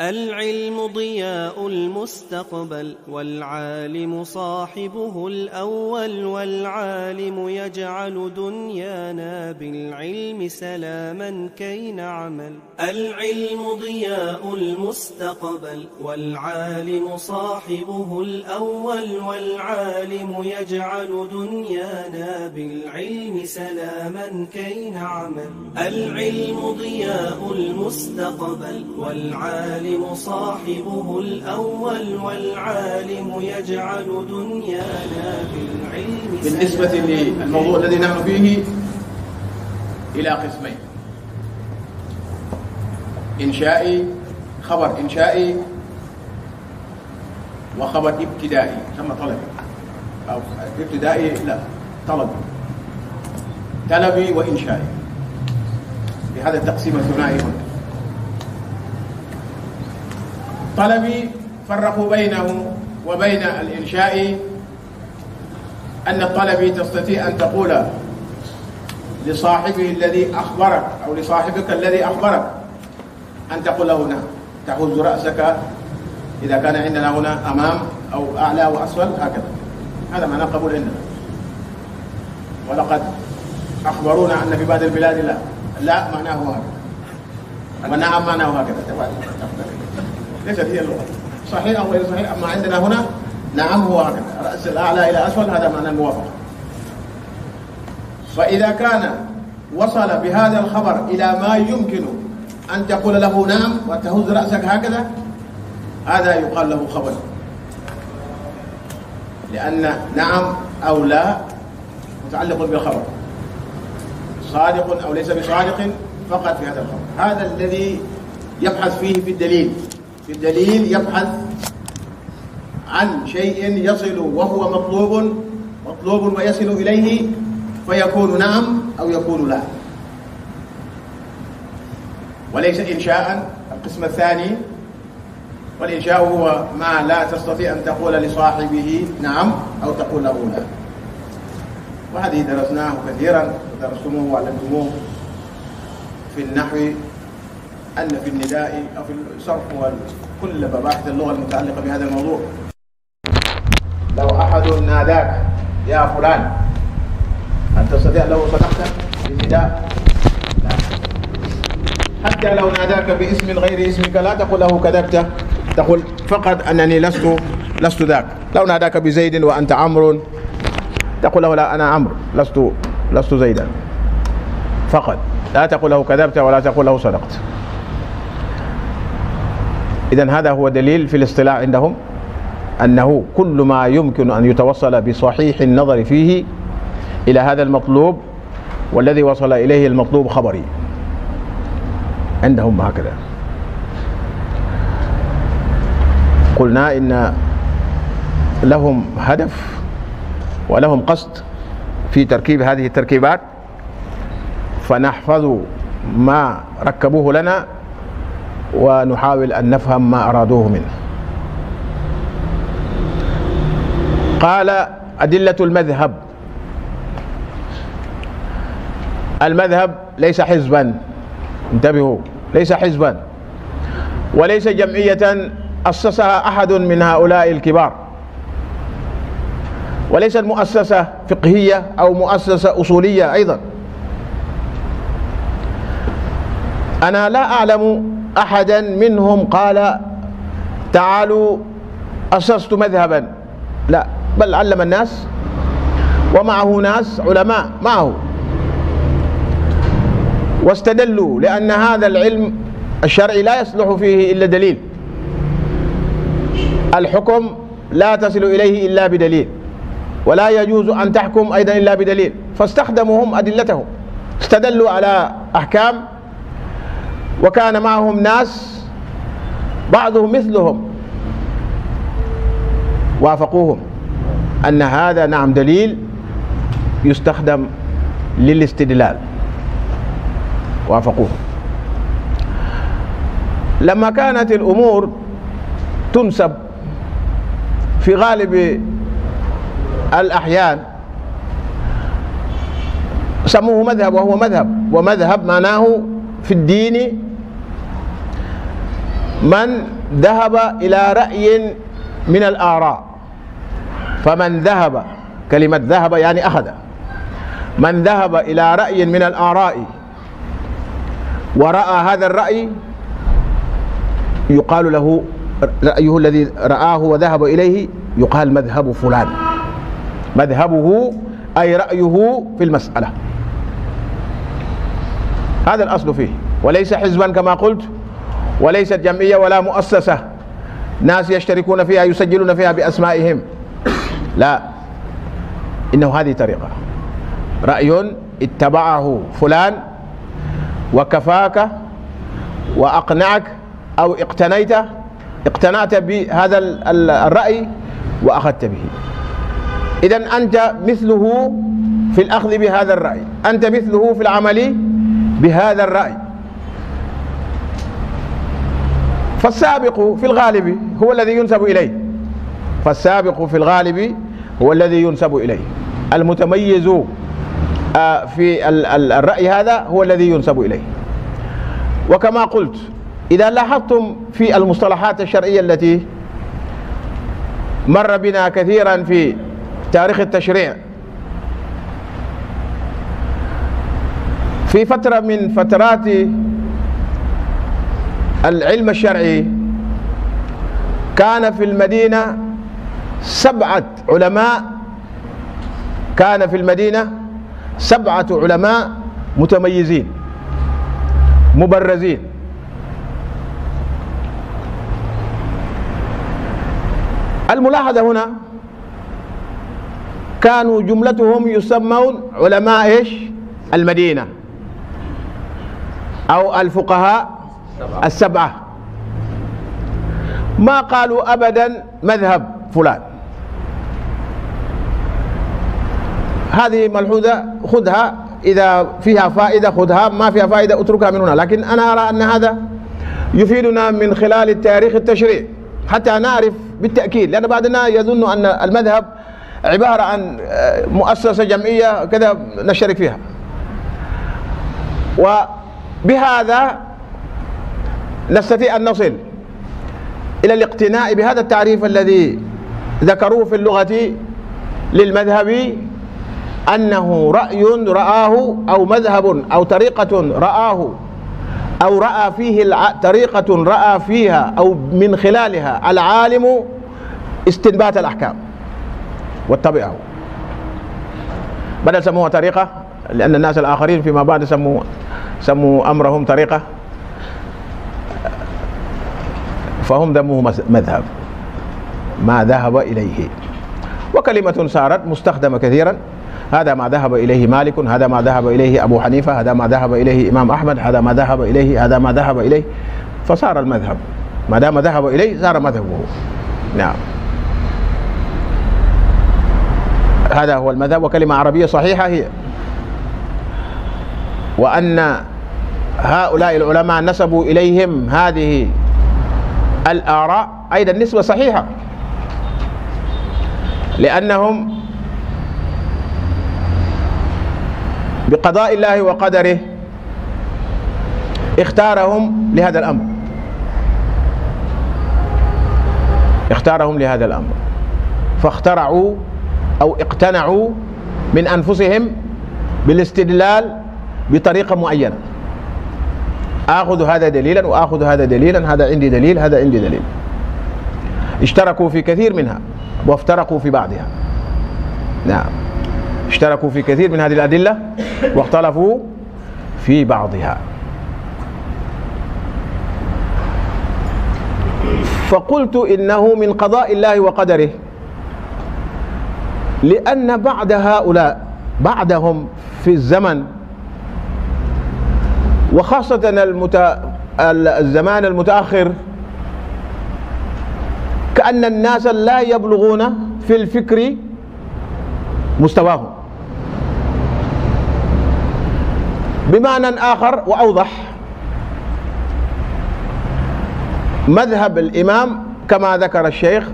العلم ضياء المستقبل والعالم صاحبه الأول والعالم يجعل دنيانا بالعلم سلاما كي نعمل. العلم ضياء المستقبل والعالم صاحبه الأول والعالم يجعل دنيانا بالعلم سلاما كي نعمل. العلم ضياء المستقبل والعالم صاحبه الأول والعالم يجعل دنيانا بالعلم بالنسبة للموضوع الذي نحن فيه إلى قسمين. إنشائي خبر إنشائي وخبر ابتدائي ثم طلبي. أو ابتدائي لا طلبي. طلبي وإنشائي. بهذا التقسيم الثنائي هنا. طلبي فرقوا بينه وبين الإنشاء أن الطلبي تستطيع أن تقول لصاحبه الذي أخبرك أو لصاحبك الذي أخبرك أن تقول له نعم. تهز رأسك إذا كان عندنا هنا أمام أو أعلى وأسفل هكذا. هذا معنى قبول عندنا. ولقد أخبرونا أن في بعض البلاد لا. لا معناه هكذا ونعم معناه هكذا. ليست هي اللغة. صحيح أو غير صحيح؟ أما عندنا هنا نعم هو هكذا رأس الأعلى إلى أسفل هذا معنى الموافقة. فإذا كان وصل بهذا الخبر إلى ما يمكن أن تقول له نعم وتهز رأسك هكذا هذا يقال له خبر. لأن نعم أو لا متعلق بالخبر. صادق أو ليس بصادق فقط في هذا الخبر. هذا الذي يبحث فيه في الدليل. في الدليل يبحث عن شيء يصل وهو مطلوب مطلوب ويصل إليه فيكون نعم أو يكون لا. وليس إنشاء القسم الثاني والإنشاء هو ما لا تستطيع أن تقول لصاحبه نعم أو تقول له لا. وهذه درسناه كثيرا ودرستموه وعلمتموه في النحو أن في النداء أو في الصرف وكل مباحث اللغة المتعلقة بهذا الموضوع. لو أحد ناداك يا فلان هل تستطيع لو صدقت بالنداء؟ لا. حتى لو ناداك باسم غير اسمك لا تقول له كذبت. تقول فقط أنني لست لست ذاك. لو ناداك بزيد وأنت عمرو تقول له لا أنا عمرو لست لست زيدا. فقط. لا تقول له كذبت ولا تقول له صدقت. إذا هذا هو دليل في الاصطلاح عندهم أنه كل ما يمكن أن يتوصل بصحيح النظر فيه إلى هذا المطلوب والذي وصل إليه المطلوب خبري. عندهم هكذا. قلنا إن لهم هدف ولهم قصد في تركيب هذه التركيبات فنحفظ ما ركبوه لنا ونحاول أن نفهم ما أرادوه منه. قال أدلة المذهب. المذهب ليس حزبا. انتبهوا ليس حزبا. وليس جمعية أسسها أحد من هؤلاء الكبار. وليست مؤسسة فقهية أو مؤسسة أصولية أيضا. أنا لا أعلم أحدا منهم قال تعالوا أسست مذهبا. لا بل علم الناس ومعه ناس علماء معه. واستدلوا لأن هذا العلم الشرعي لا يصلح فيه إلا دليل. الحكم لا تصل إليه إلا بدليل ولا يجوز أن تحكم أيضا إلا بدليل. فاستخدموا هم أدلتهم. استدلوا على أحكام وكان معهم ناس بعضهم مثلهم. وافقوهم أن هذا نعم دليل يستخدم للاستدلال. وافقوه لما كانت الأمور تنسب في غالب الأحيان سموه مذهب وهو مذهب ومذهب معناه في الدين من ذهب إلى رأي من الآراء فمن ذهب كلمة ذهب يعني أخذ. من ذهب إلى رأي من الآراء ورأى هذا الرأي يقال له رأيه الذي رآه وذهب إليه يقال مذهب فلان. مذهبه أي رأيه في المسألة. هذا الأصل فيه. وليس حزبا كما قلت وليست جمعية ولا مؤسسة. ناس يشتركون فيها يسجلون فيها بأسمائهم. لا. إنه هذه طريقة. رأي اتبعه فلان وكفاك وأقنعك أو اقتنيت اقتنعت بهذا الرأي وأخذت به. إذا أنت مثله في الأخذ بهذا الرأي. أنت مثله في العمل بهذا الرأي. فالسابق في الغالب هو الذي ينسب إليه. فالسابق في الغالب هو الذي ينسب إليه. المتميز آه، في الرأي هذا هو الذي ينسب إليه. وكما قلت إذا لاحظتم في المصطلحات الشرعية التي مر بنا كثيرا في تاريخ التشريع في فترة من فترات العلم الشرعي كان في المدينة سبعة علماء كان في المدينة سبعة علماء متميزين مبرزين. الملاحظة هنا كانوا جملتهم يسمون علماء إيش؟ المدينة. أو الفقهاء السبعة. ما قالوا أبدا مذهب فلان. هذه ملحوظة خذها. إذا فيها فائدة خذها. ما فيها فائدة اتركها من هنا. لكن أنا أرى أن هذا يفيدنا من خلال التاريخ التشريع. حتى نعرف بالتأكيد لأن بعضنا يظن أن المذهب عبارة عن آه، مؤسسة جمعية كذا نشترك فيها. وبهذا نستطيع أن نصل إلى الاقتناء بهذا التعريف الذي ذكروه في اللغة للمذهب أنه رأي رآه أو مذهب أو طريقة رآه أو رأى فيه طريقة رأى فيها أو من خلالها العالم استنبات الأحكام. واتبعه. بدل سموها طريقة لأن الناس الآخرين فيما بعد سموا سموا أمرهم طريقة فهم ذمه مذهب ما ذهب إليه. وكلمة صارت مستخدمة كثيرا. هذا ما ذهب إليه مالك هذا ما ذهب إليه أبو حنيفة هذا ما ذهب إليه إمام أحمد هذا ما ذهب إليه هذا ما ذهب إليه. فصار المذهب. ما دام ذهب إليه صار مذهبه. نعم. هذا هو المذهب. وكلمة عربية صحيحة هي وأن هؤلاء العلماء نسبوا إليهم هذه الآراء أيضا نسبة صحيحة. لأنهم بقضاء الله وقدره اختارهم لهذا الأمر. اختارهم لهذا الأمر. فاخترعوا أو اقتنعوا من أنفسهم بالاستدلال بطريقة معينة. آخذ هذا دليلا وآخذ هذا دليلا هذا عندي دليل هذا عندي دليل. اشتركوا في كثير منها وافترقوا في بعضها. نعم. اشتركوا في كثير من هذه الأدلة واختلفوا في بعضها. فقلت إنه من قضاء الله وقدره لأن بعد هؤلاء بعدهم في الزمن وخاصة المت... الزمان المتأخر كأن الناس لا يبلغون في الفكر مستواهم. بمعنى آخر وأوضح مذهب الإمام كما ذكر الشيخ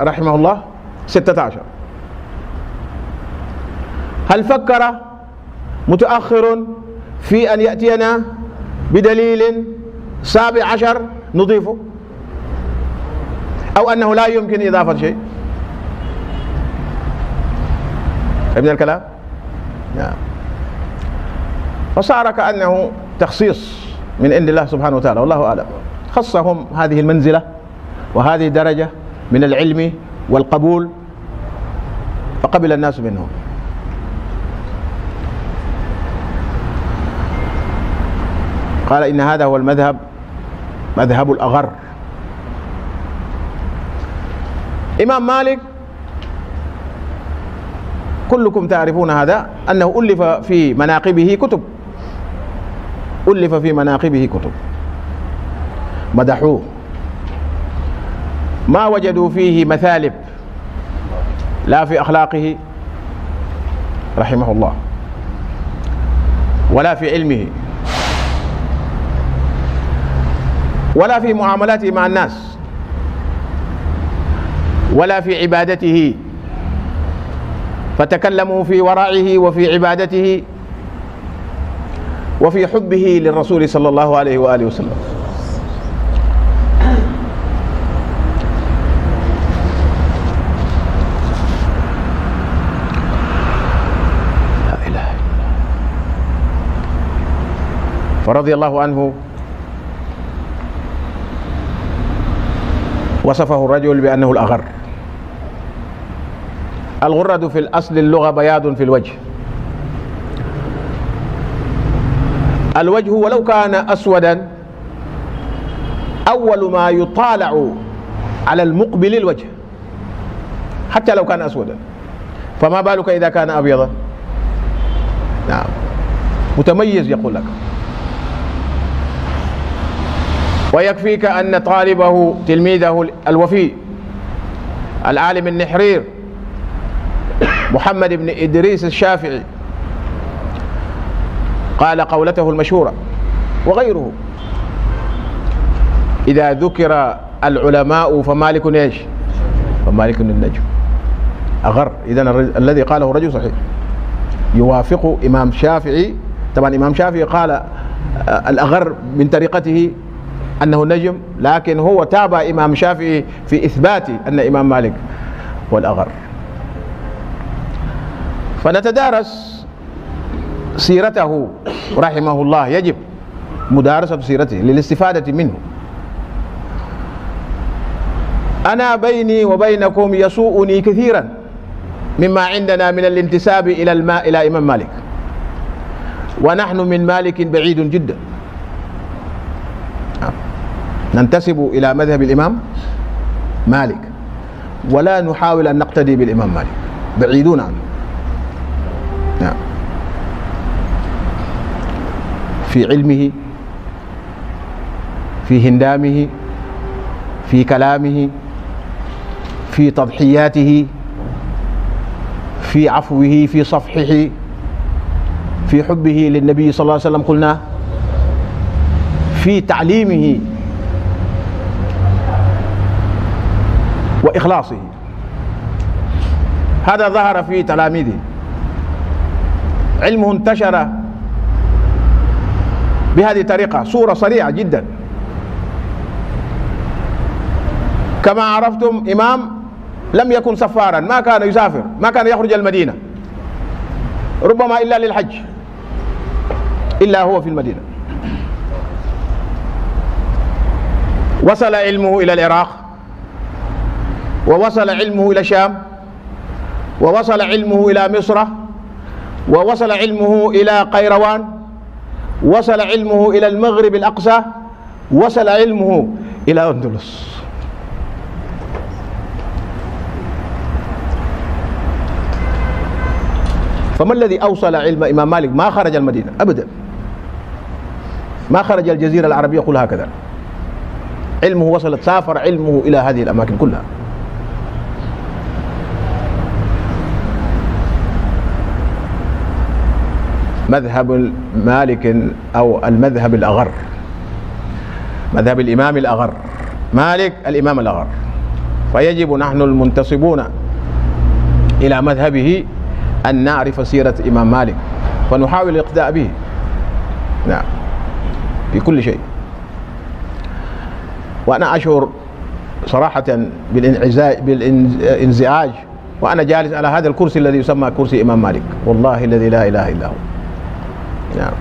رحمه الله ستة عشر. هل فكر متأخر في أن يأتينا بدليل سابع عشر نضيفه أو أنه لا يمكن إضافة شيء. فهمنا الكلام؟ نعم. فصار كأنه تخصيص من عند الله سبحانه وتعالى والله أعلم. خصهم هذه المنزلة وهذه الدرجة من العلم والقبول فقبل الناس منهم. قال إن هذا هو المذهب مذهب الأغر. إمام مالك كلكم تعرفون هذا أنه ألف في مناقبه كتب. ألف في مناقبه كتب. مدحوه. ما وجدوا فيه مثالب لا في أخلاقه رحمه الله ولا في علمه. ولا في معاملاته مع الناس. ولا في عبادته. فتكلموا في ورعه وفي عبادته وفي حبه للرسول صلى الله عليه وآله وسلم. فرضي الله عنه وصفه الرجل بأنه الأغر. الغرة في الأصل اللغة بياض في الوجه. الوجه ولو كان أسودا أول ما يطالع على المقبل الوجه. حتى لو كان أسودا. فما بالك إذا كان أبيضا؟ نعم. متميز يقول لك. ويكفيك أن طالبه تلميذه الوفي العالم النحرير محمد بن إدريس الشافعي. قال قولته المشهورة وغيره. إذا ذكر العلماء فمالك إيش؟ فمالك النجم. أغر. إذا الذي قاله الرجل صحيح. يوافق إمام شافعي. طبعا إمام شافعي قال الأغر من طريقته أنه نجم لكن هو تابع إمام شافعي في إثبات أن إمام مالك هو الأغر. فنتدارس سيرته رحمه الله. يجب مدارسة سيرته للاستفادة منه. أنا بيني وبينكم يسوءني كثيرا مما عندنا من الانتساب إلى الماء إلى إمام مالك. ونحن من مالك بعيد جدا. ننتسب إلى مذهب الإمام مالك. ولا نحاول أن نقتدي بالإمام مالك. بعيدون عنه. نعم. في علمه في هندامه في كلامه في تضحياته في عفوه في صفحه في حبه للنبي صلى الله عليه وسلم قلنا في تعليمه وإخلاصه. هذا ظهر في تلاميذه. علمه انتشر بهذه الطريقة صورة سريعة جدا. كما عرفتم إمام لم يكن سفارا ما كان يسافر ما كان يخرج المدينة. ربما إلا للحج. إلا هو في المدينة. وصل علمه إلى العراق. ووصل علمه إلى الشام ووصل علمه إلى مصر ووصل علمه إلى قيروان وصل علمه إلى المغرب الأقصى وصل علمه إلى أندلس. فما الذي أوصل علم إمام مالك؟ ما خرج المدينة أبدا. ما خرج الجزيرة العربية كلها هكذا. علمه وصلت سافر علمه إلى هذه الأماكن كلها. مذهب مالك أو المذهب الأغر. مذهب الإمام الأغر. مالك الإمام الأغر. فيجب نحن المنتصبون إلى مذهبه أن نعرف سيرة إمام مالك ونحاول الاقتداء به. نعم. في كل شيء. وأنا أشعر صراحة بالإنزعاج. وأنا جالس على هذا الكرسي الذي يسمى كرسي إمام مالك. والله الذي لا إله إلا هو. نعم.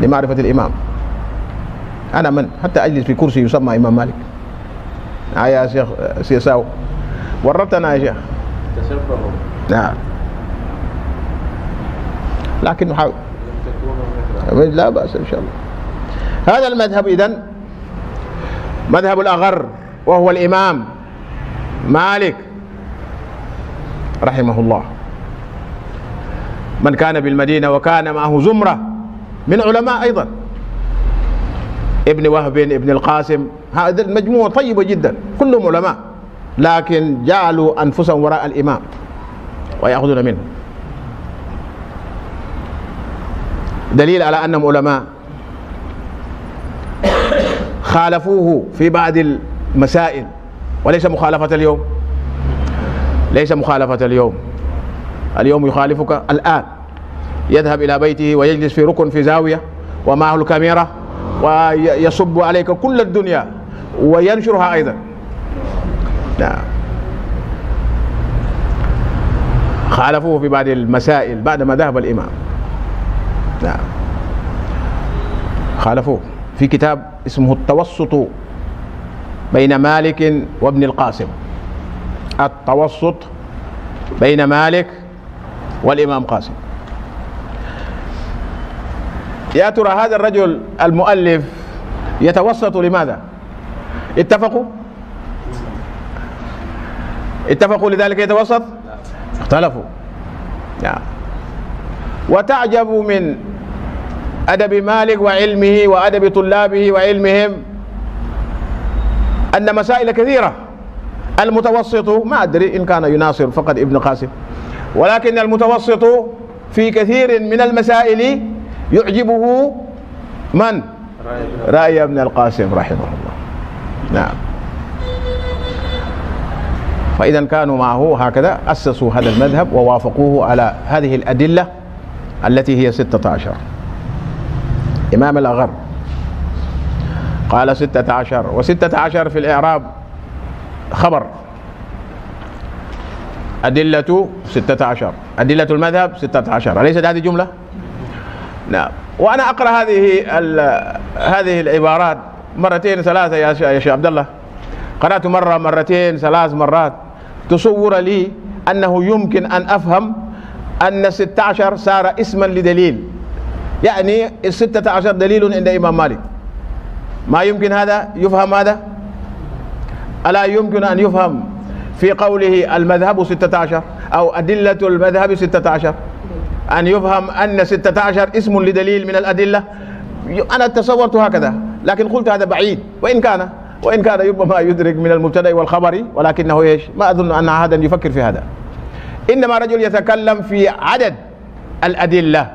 لمعرفة الإمام. أنا من حتى أجلس في كرسي يسمى إمام مالك. آه يا شيخ سيساو ورطنا يا شيخ. تشبهوا. نعم. لكن نحاول لا بأس إن شاء الله. هذا المذهب إذن مذهب الأغر وهو الإمام مالك رحمه الله. من كان بالمدينة وكان معه زمرة من علماء أيضا. ابن وهب ابن القاسم هذا المجموعة طيبة جدا كلهم علماء لكن جعلوا أنفسهم وراء الإمام ويأخذون منه. دليل على أنهم علماء. خالفوه في بعض المسائل وليس مخالفة اليوم. ليس مخالفة اليوم. اليوم يخالفك الآن. يذهب إلى بيته ويجلس في ركن في زاوية ومعه الكاميرا ويصب عليك كل الدنيا وينشرها أيضا. نعم. خالفوه في بعض المسائل بعدما ذهب الإمام. نعم. خالفوه في كتاب اسمه التوسط بين مالك وابن القاسم. التوسط بين مالك والإمام قاسم. يا ترى هذا الرجل المؤلف يتوسط لماذا؟ اتفقوا؟ اتفقوا لذلك يتوسط؟ اختلفوا. نعم. وتعجب من أدب مالك وعلمه وأدب طلابه وعلمهم أن مسائل كثيرة. المتوسط ما أدري إن كان يناصر فقط ابن قاسم ولكن المتوسط في كثير من المسائل يعجبه من؟ رأي ابن القاسم رحمه الله. نعم. فإذا كانوا معه هكذا أسسوا هذا المذهب ووافقوه على هذه الأدلة التي هي ستة عشر. إمام الأغر قال ستة عشر وستة عشر في الإعراب خبر. أدلة ستة عشر أدلة المذهب ستة عشر أليست هذه جملة؟ نعم. وأنا أقرأ هذه هذه العبارات مرتين ثلاثة يا شيخ عبد الله قرأت مرة مرتين ثلاث مرات. تصور لي أنه يمكن أفهم أن ستة عشر صار اسما لدليل. يعني الستة عشر دليل عند إمام مالك. ما يمكن هذا؟ يفهم هذا؟ ألا يمكن أن يفهم في قوله المذهب ستة عشر أو أدلة المذهب ستة عشر؟ أن يفهم أن ستة عشر اسم لدليل من الأدلة. أنا تصورت هكذا. لكن قلت هذا بعيد. وإن كان وإن كان ربما يدرك من المبتدأ والخبر ولكنه إيش؟ ما أظن أن أحدا يفكر في هذا. إنما رجل يتكلم في عدد الأدلة.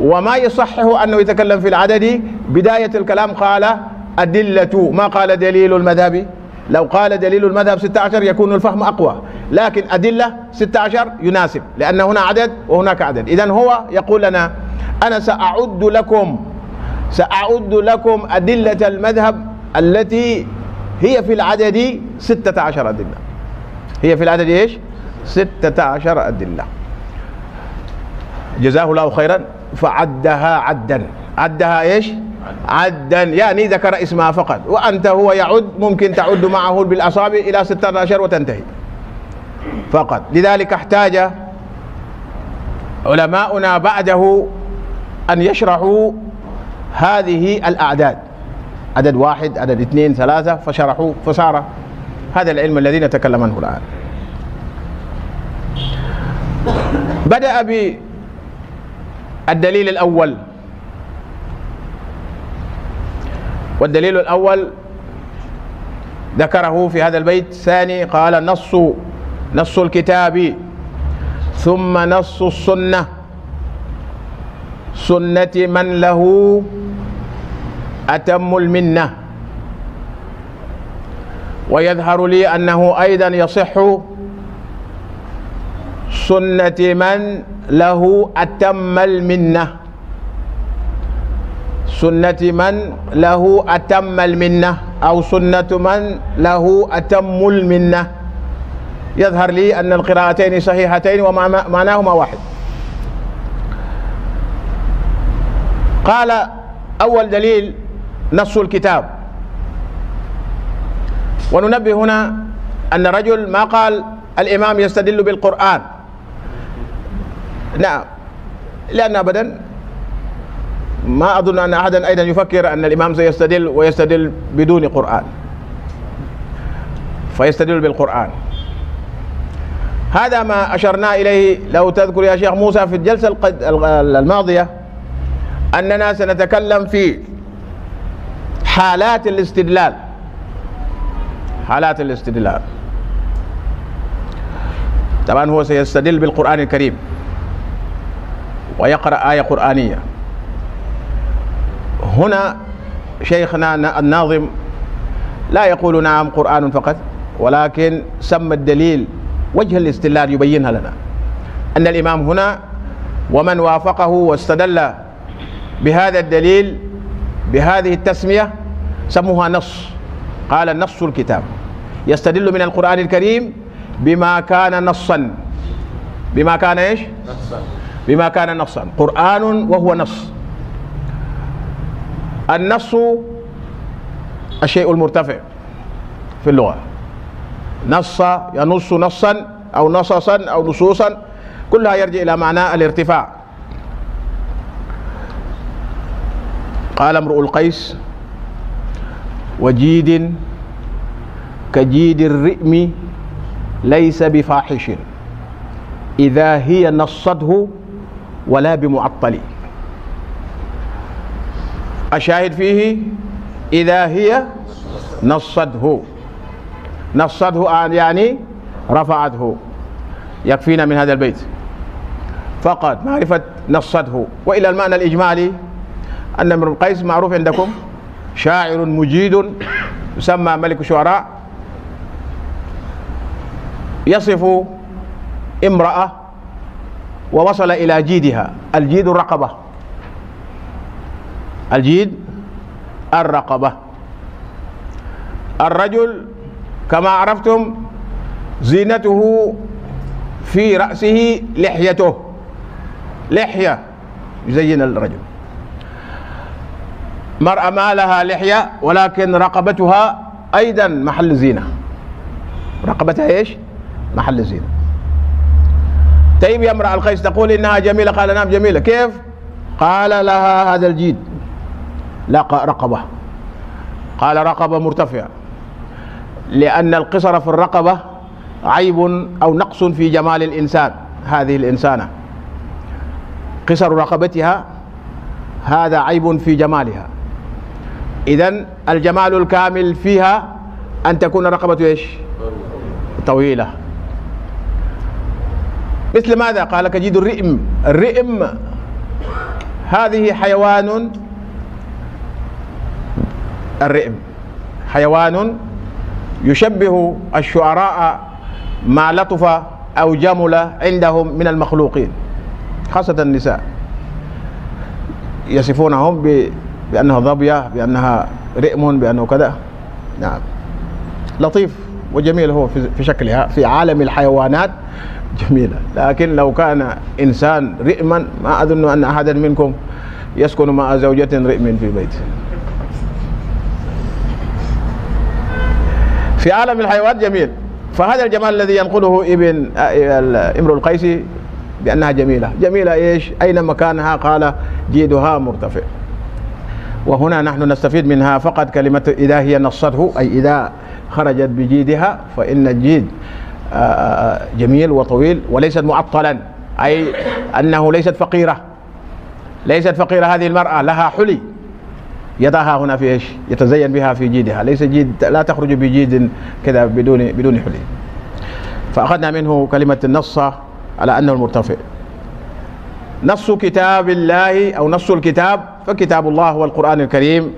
وما يصحه أنه يتكلم في العدد؟ بداية الكلام قال أدلة. ما قال دليل المذهب؟ لو قال دليل المذهب 16 يكون الفهم أقوى. لكن أدلة 16 يناسب لأن هنا عدد وهناك عدد. إذا هو يقول لنا أنا سأعد لكم سأعد لكم أدلة المذهب التي هي في العدد 16 أدلة. هي في العدد إيش؟ 16 أدلة. جزاه الله خيرا فعدها عدا. عدها إيش؟ عدا. يعني ذكر اسمها فقط. وأنت هو يعد. ممكن تعد معه بالأصابع إلى 16 وتنتهي. فقط. لذلك احتاج علماؤنا بعده أن يشرحوا هذه الأعداد. عدد واحد عدد اثنين ثلاثة. فشرحوا فصار هذا العلم الذي نتكلم عنه الآن. بدأ بالدليل الأول. والدليل الأول ذكره في هذا البيت. الثاني قال نص نص الكتاب. ثم نص السنة. سنة من له أتم المنة. ويظهر لي أنه أيضا يصح سنة من له أتم المنة. سنة من له أتم المنة أو سنة من له أتم المنة. يظهر لي أن القراءتين صحيحتين ومعناهما واحد. قال أول دليل نص الكتاب. وننبه هنا أن رجل ما قال الإمام يستدل بالقرآن. نعم. لأن أبدا ما أظن أن أحدا أيضا يفكر أن الإمام سيستدل ويستدل بدون قرآن. فيستدل بالقرآن. هذا ما أشرنا إليه. لو تذكر يا شيخ موسى في الجلسة الماضية أننا سنتكلم في حالات الاستدلال. حالات الاستدلال. طبعا هو سيستدل بالقرآن الكريم. ويقرأ آية قرآنية. هنا شيخنا الناظم لا يقول نعم قرآن فقط ولكن سمى الدليل وجه الاستدلال يبينها لنا. أن الإمام هنا ومن وافقه واستدل بهذا الدليل بهذه التسمية سموها نص. قال نص الكتاب. يستدل من القرآن الكريم بما كان نصا. بما كان إيش؟ نصا. بما كان نصا. قرآن وهو نص. النص الشيء المرتفع في اللغة. نص ينص نصا أو نصصا أو نصوصا كلها يرجع إلى معنى الارتفاع. قال امرؤ القيس وجيد كجيد الرئم ليس بفاحش إذا هي نصته ولا بمعطل. الشاهد فيه؟ إذا هي نصته. نصته يعني رفعته. يكفينا من هذا البيت. فقط معرفة نصته. وإلى المعنى الإجمالي أن امرؤ القيس معروف عندكم شاعر مجيد يسمى ملك الشعراء يصف امرأة ووصل إلى جيدها الجيد الرقبة. الجيد الرقبة. الرجل كما عرفتم زينته في رأسه لحيته. لحية يزين الرجل. مرأة ما لها لحية ولكن رقبتها أيضا محل زينة. رقبتها إيش؟ محل زينة. طيب يا امرأة القيس تقول إنها جميلة؟ قال نعم جميلة. كيف؟ قال لها هذا الجيد. لا رقبة. قال رقبة مرتفعة. لأن القصر في الرقبة عيب أو نقص في جمال الإنسان هذه الإنسانة. قصر رقبتها هذا عيب في جمالها. إذا الجمال الكامل فيها أن تكون رقبة إيش؟ طويلة. مثل ماذا؟ قال كجيد الرئم. الرئم هذه حيوان الرئم. حيوان يشبه الشعراء ما لطف أو جمل عندهم من المخلوقين خاصة النساء. يصفونهم بأنها ضبية بأنها رئم بأنه كذا. نعم. لطيف وجميل هو في شكلها في عالم الحيوانات جميلة. لكن لو كان إنسان رئما ما أظن أن أحدا منكم يسكن مع زوجة رئم في بيته. في عالم الحيوانات جميل. فهذا الجمال الذي ينقله ابن امرؤ القيسي بأنها جميلة. جميلة إيش؟ أين مكانها؟ قال جيدها مرتفع. وهنا نحن نستفيد منها فقط كلمة إذا هي نصته أي إذا خرجت بجيدها فإن الجيد آه، آه، جميل وطويل وليست معطلا أي أنه ليست فقيرة. ليست فقيرة هذه المرأة لها حلي. يضعها هنا في إيش؟ يتزين بها في جيدها، ليس جيد لا تخرج بجيد كذا بدون بدون حلي. فأخذنا منه كلمة النص على أنه المرتفع. نص كتاب الله أو نص الكتاب فكتاب الله هو القرآن الكريم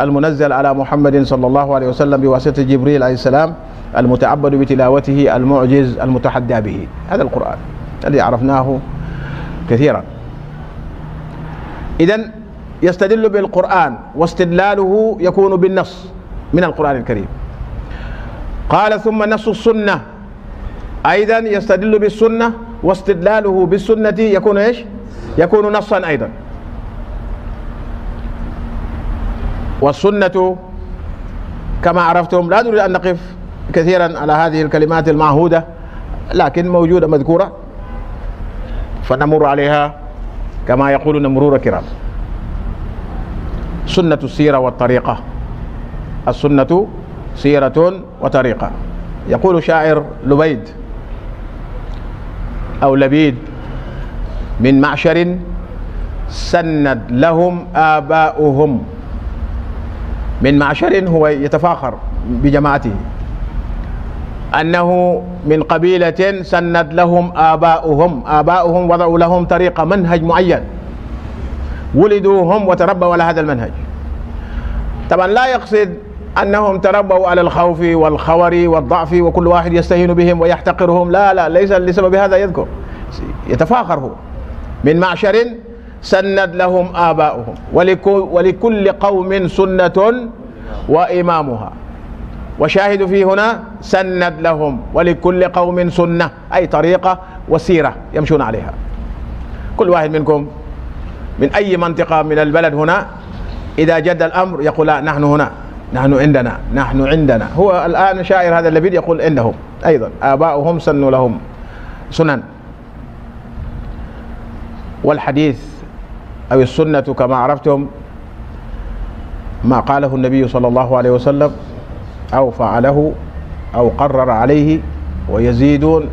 المنزل على محمد صلى الله عليه وسلم بواسطة جبريل عليه السلام المتعبد بتلاوته المعجز المتحدى به هذا القرآن الذي عرفناه كثيرا اذا يستدل بالقرآن واستدلاله يكون بالنص من القرآن الكريم. قال ثم نص السنة. أيضا يستدل بالسنة واستدلاله بالسنة يكون إيش؟ يكون نصا أيضا. والسنة كما عرفتم لا نريد أن نقف كثيرا على هذه الكلمات المعهودة لكن موجودة مذكورة فنمر عليها كما يقولون مرور كرام. سنة السيرة والطريقة. السنة سيرة وطريقة. يقول شاعر لبيد أو لبيد من معشر سند لهم آباؤهم. من معشر هو يتفاخر بجماعته. أنه من قبيلة سند لهم آباؤهم. آباؤهم وضعوا لهم طريقة منهج معين. ولدوا هم وتربوا على هذا المنهج. طبعا لا يقصد أنهم تربوا على الخوف والخور والضعف وكل واحد يستهين بهم ويحتقرهم. لا لا ليس لسبب هذا يذكر. يتفاخر هو. من معشر سند لهم آباؤهم. ولكل قوم سنة وإمامها. وشاهد في هنا سند لهم. ولكل قوم سنة أي طريقة وسيرة يمشون عليها. كل واحد منكم من أي منطقة من البلد هنا إذا جد الأمر يقول لا نحن هنا نحن عندنا نحن عندنا. هو الآن شاعر هذا اللبيد يقول إنهم أيضا آباؤهم سنوا لهم سنن. والحديث أو السنة كما عرفتم ما قاله النبي صلى الله عليه وسلم أو فعله أو قرر عليه ويزيدون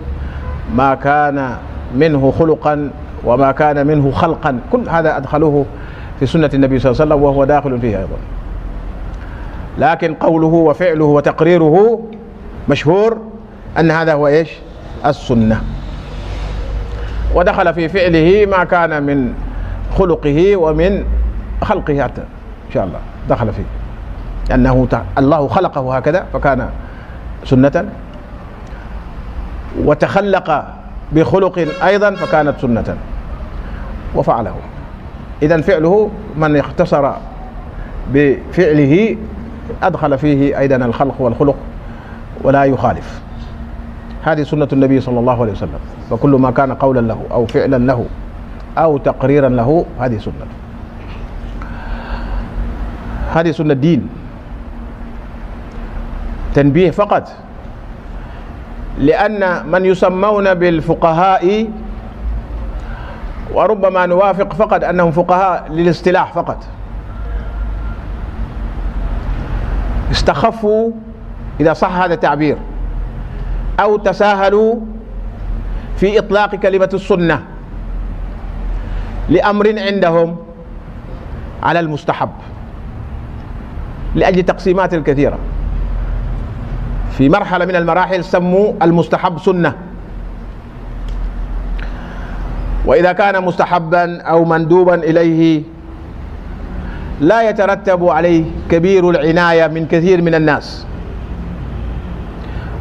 ما كان منه خلقا وما كان منه خلقا. كل هذا أدخلوه في سنة النبي صلى الله عليه وسلم وهو داخل فيه أيضا. لكن قوله وفعله وتقريره مشهور أن هذا هو إيش؟ السنة. ودخل في فعله ما كان من خلقه ومن خلقه حتى إن شاء الله. دخل فيه. أنه الله خلقه هكذا فكان سنة. وتخلق بخلق أيضا فكانت سنة. وفعله. إذا فعله من اختصر بفعله أدخل فيه أيضا الخلق والخلق ولا يخالف. هذه سنة النبي صلى الله عليه وسلم. فكل ما كان قولا له أو فعلا له أو تقريرا له هذه سنة. هذه سنة الدين. تنبيه فقط. لأن من يسمون بالفقهاء وربما نوافق فقط أنهم فقهاء للاصطلاح فقط. استخفوا إذا صح هذا التعبير أو تساهلوا في إطلاق كلمة السنة لأمر عندهم على المستحب لأجل تقسيمات كثيرة في مرحلة من المراحل سموا المستحب سنة. وإذا كان مستحبا أو مندوبا إليه لا يترتب عليه كبير العناية من كثير من الناس.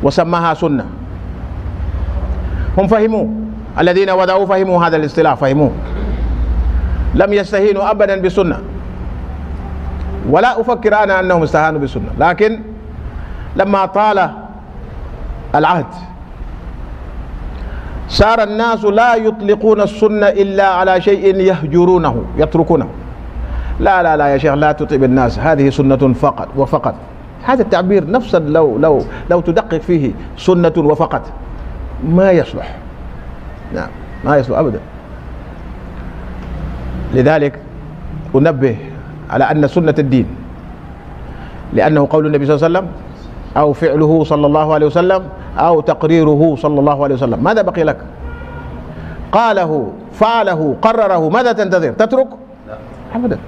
وسماها سنة. هم فهموا الذين وضعوا فهموا هذا الاصطلاح فهموه. لم يستهينوا أبدا بسنة. ولا أفكر أنا أنهم استهانوا بالسنة لكن لما طال العهد صار الناس لا يطلقون السنة إلا على شيء يهجرونه يتركونه. لا لا لا يا شيخ لا تطيب الناس هذه سنة فقط وفقط. هذا التعبير نفسا لو لو لو تدقق فيه سنة وفقط ما يصلح. نعم ما يصلح أبدا. لذلك أنبه على أن سنة الدين لأنه قول النبي صلى الله عليه وسلم أو فعله صلى الله عليه وسلم أو تقريره صلى الله عليه وسلم. ماذا بقي لك؟ قاله فعله قرره ماذا تنتظر؟ تترك؟ أبدا.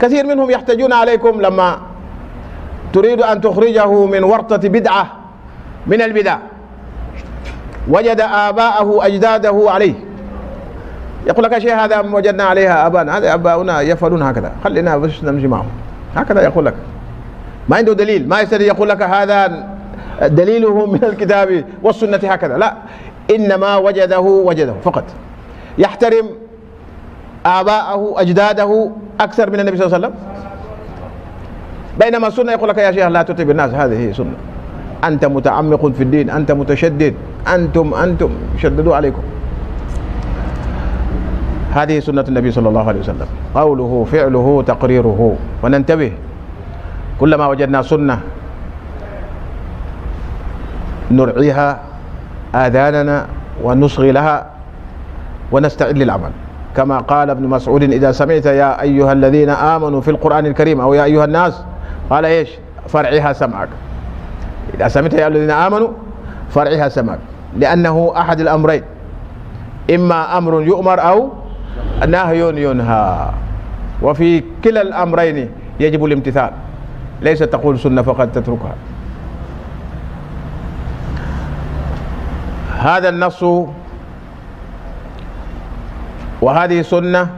كثير منهم يحتجون عليكم لما تريد أن تخرجه من ورطة بدعة من البدع. وجد آباءه أجداده عليه. يقول لك شيء هذا وجدنا عليها ابانا هذا آباؤنا يفعلون هكذا. خلينا بس نمشي معهم. هكذا يقول لك. ما عنده دليل. ما يستطيع يقول لك هذا دليله من الكتاب والسنة هكذا. لا. إنما وجده وجده فقط. يحترم آباءه أجداده أكثر من النبي صلى الله عليه وسلم. بينما السنة يقول لك يا شيخ لا تتعب الناس. هذه هي سنة. أنت متعمق في الدين أنت متشدد. أنتم أنتم شددوا عليكم. هذه سنة النبي صلى الله عليه وسلم. قوله فعله تقريره. وننتبه كلما وجدنا سنة نرعيها آذاننا ونصغي لها ونستعد للعمل. كما قال ابن مسعود إذا سمعت يا أيها الذين آمنوا في القرآن الكريم أو يا أيها الناس قال إيش؟ فرعها سمعك. إذا سمعت يا الذين آمنوا فرعها سمعك. لأنه أحد الأمرين إما أمر يؤمر أو نهي ينهى. وفي كلا الأمرين يجب الامتثال. ليس تقول سنة فقط تتركها. هذا النص وهذه سنة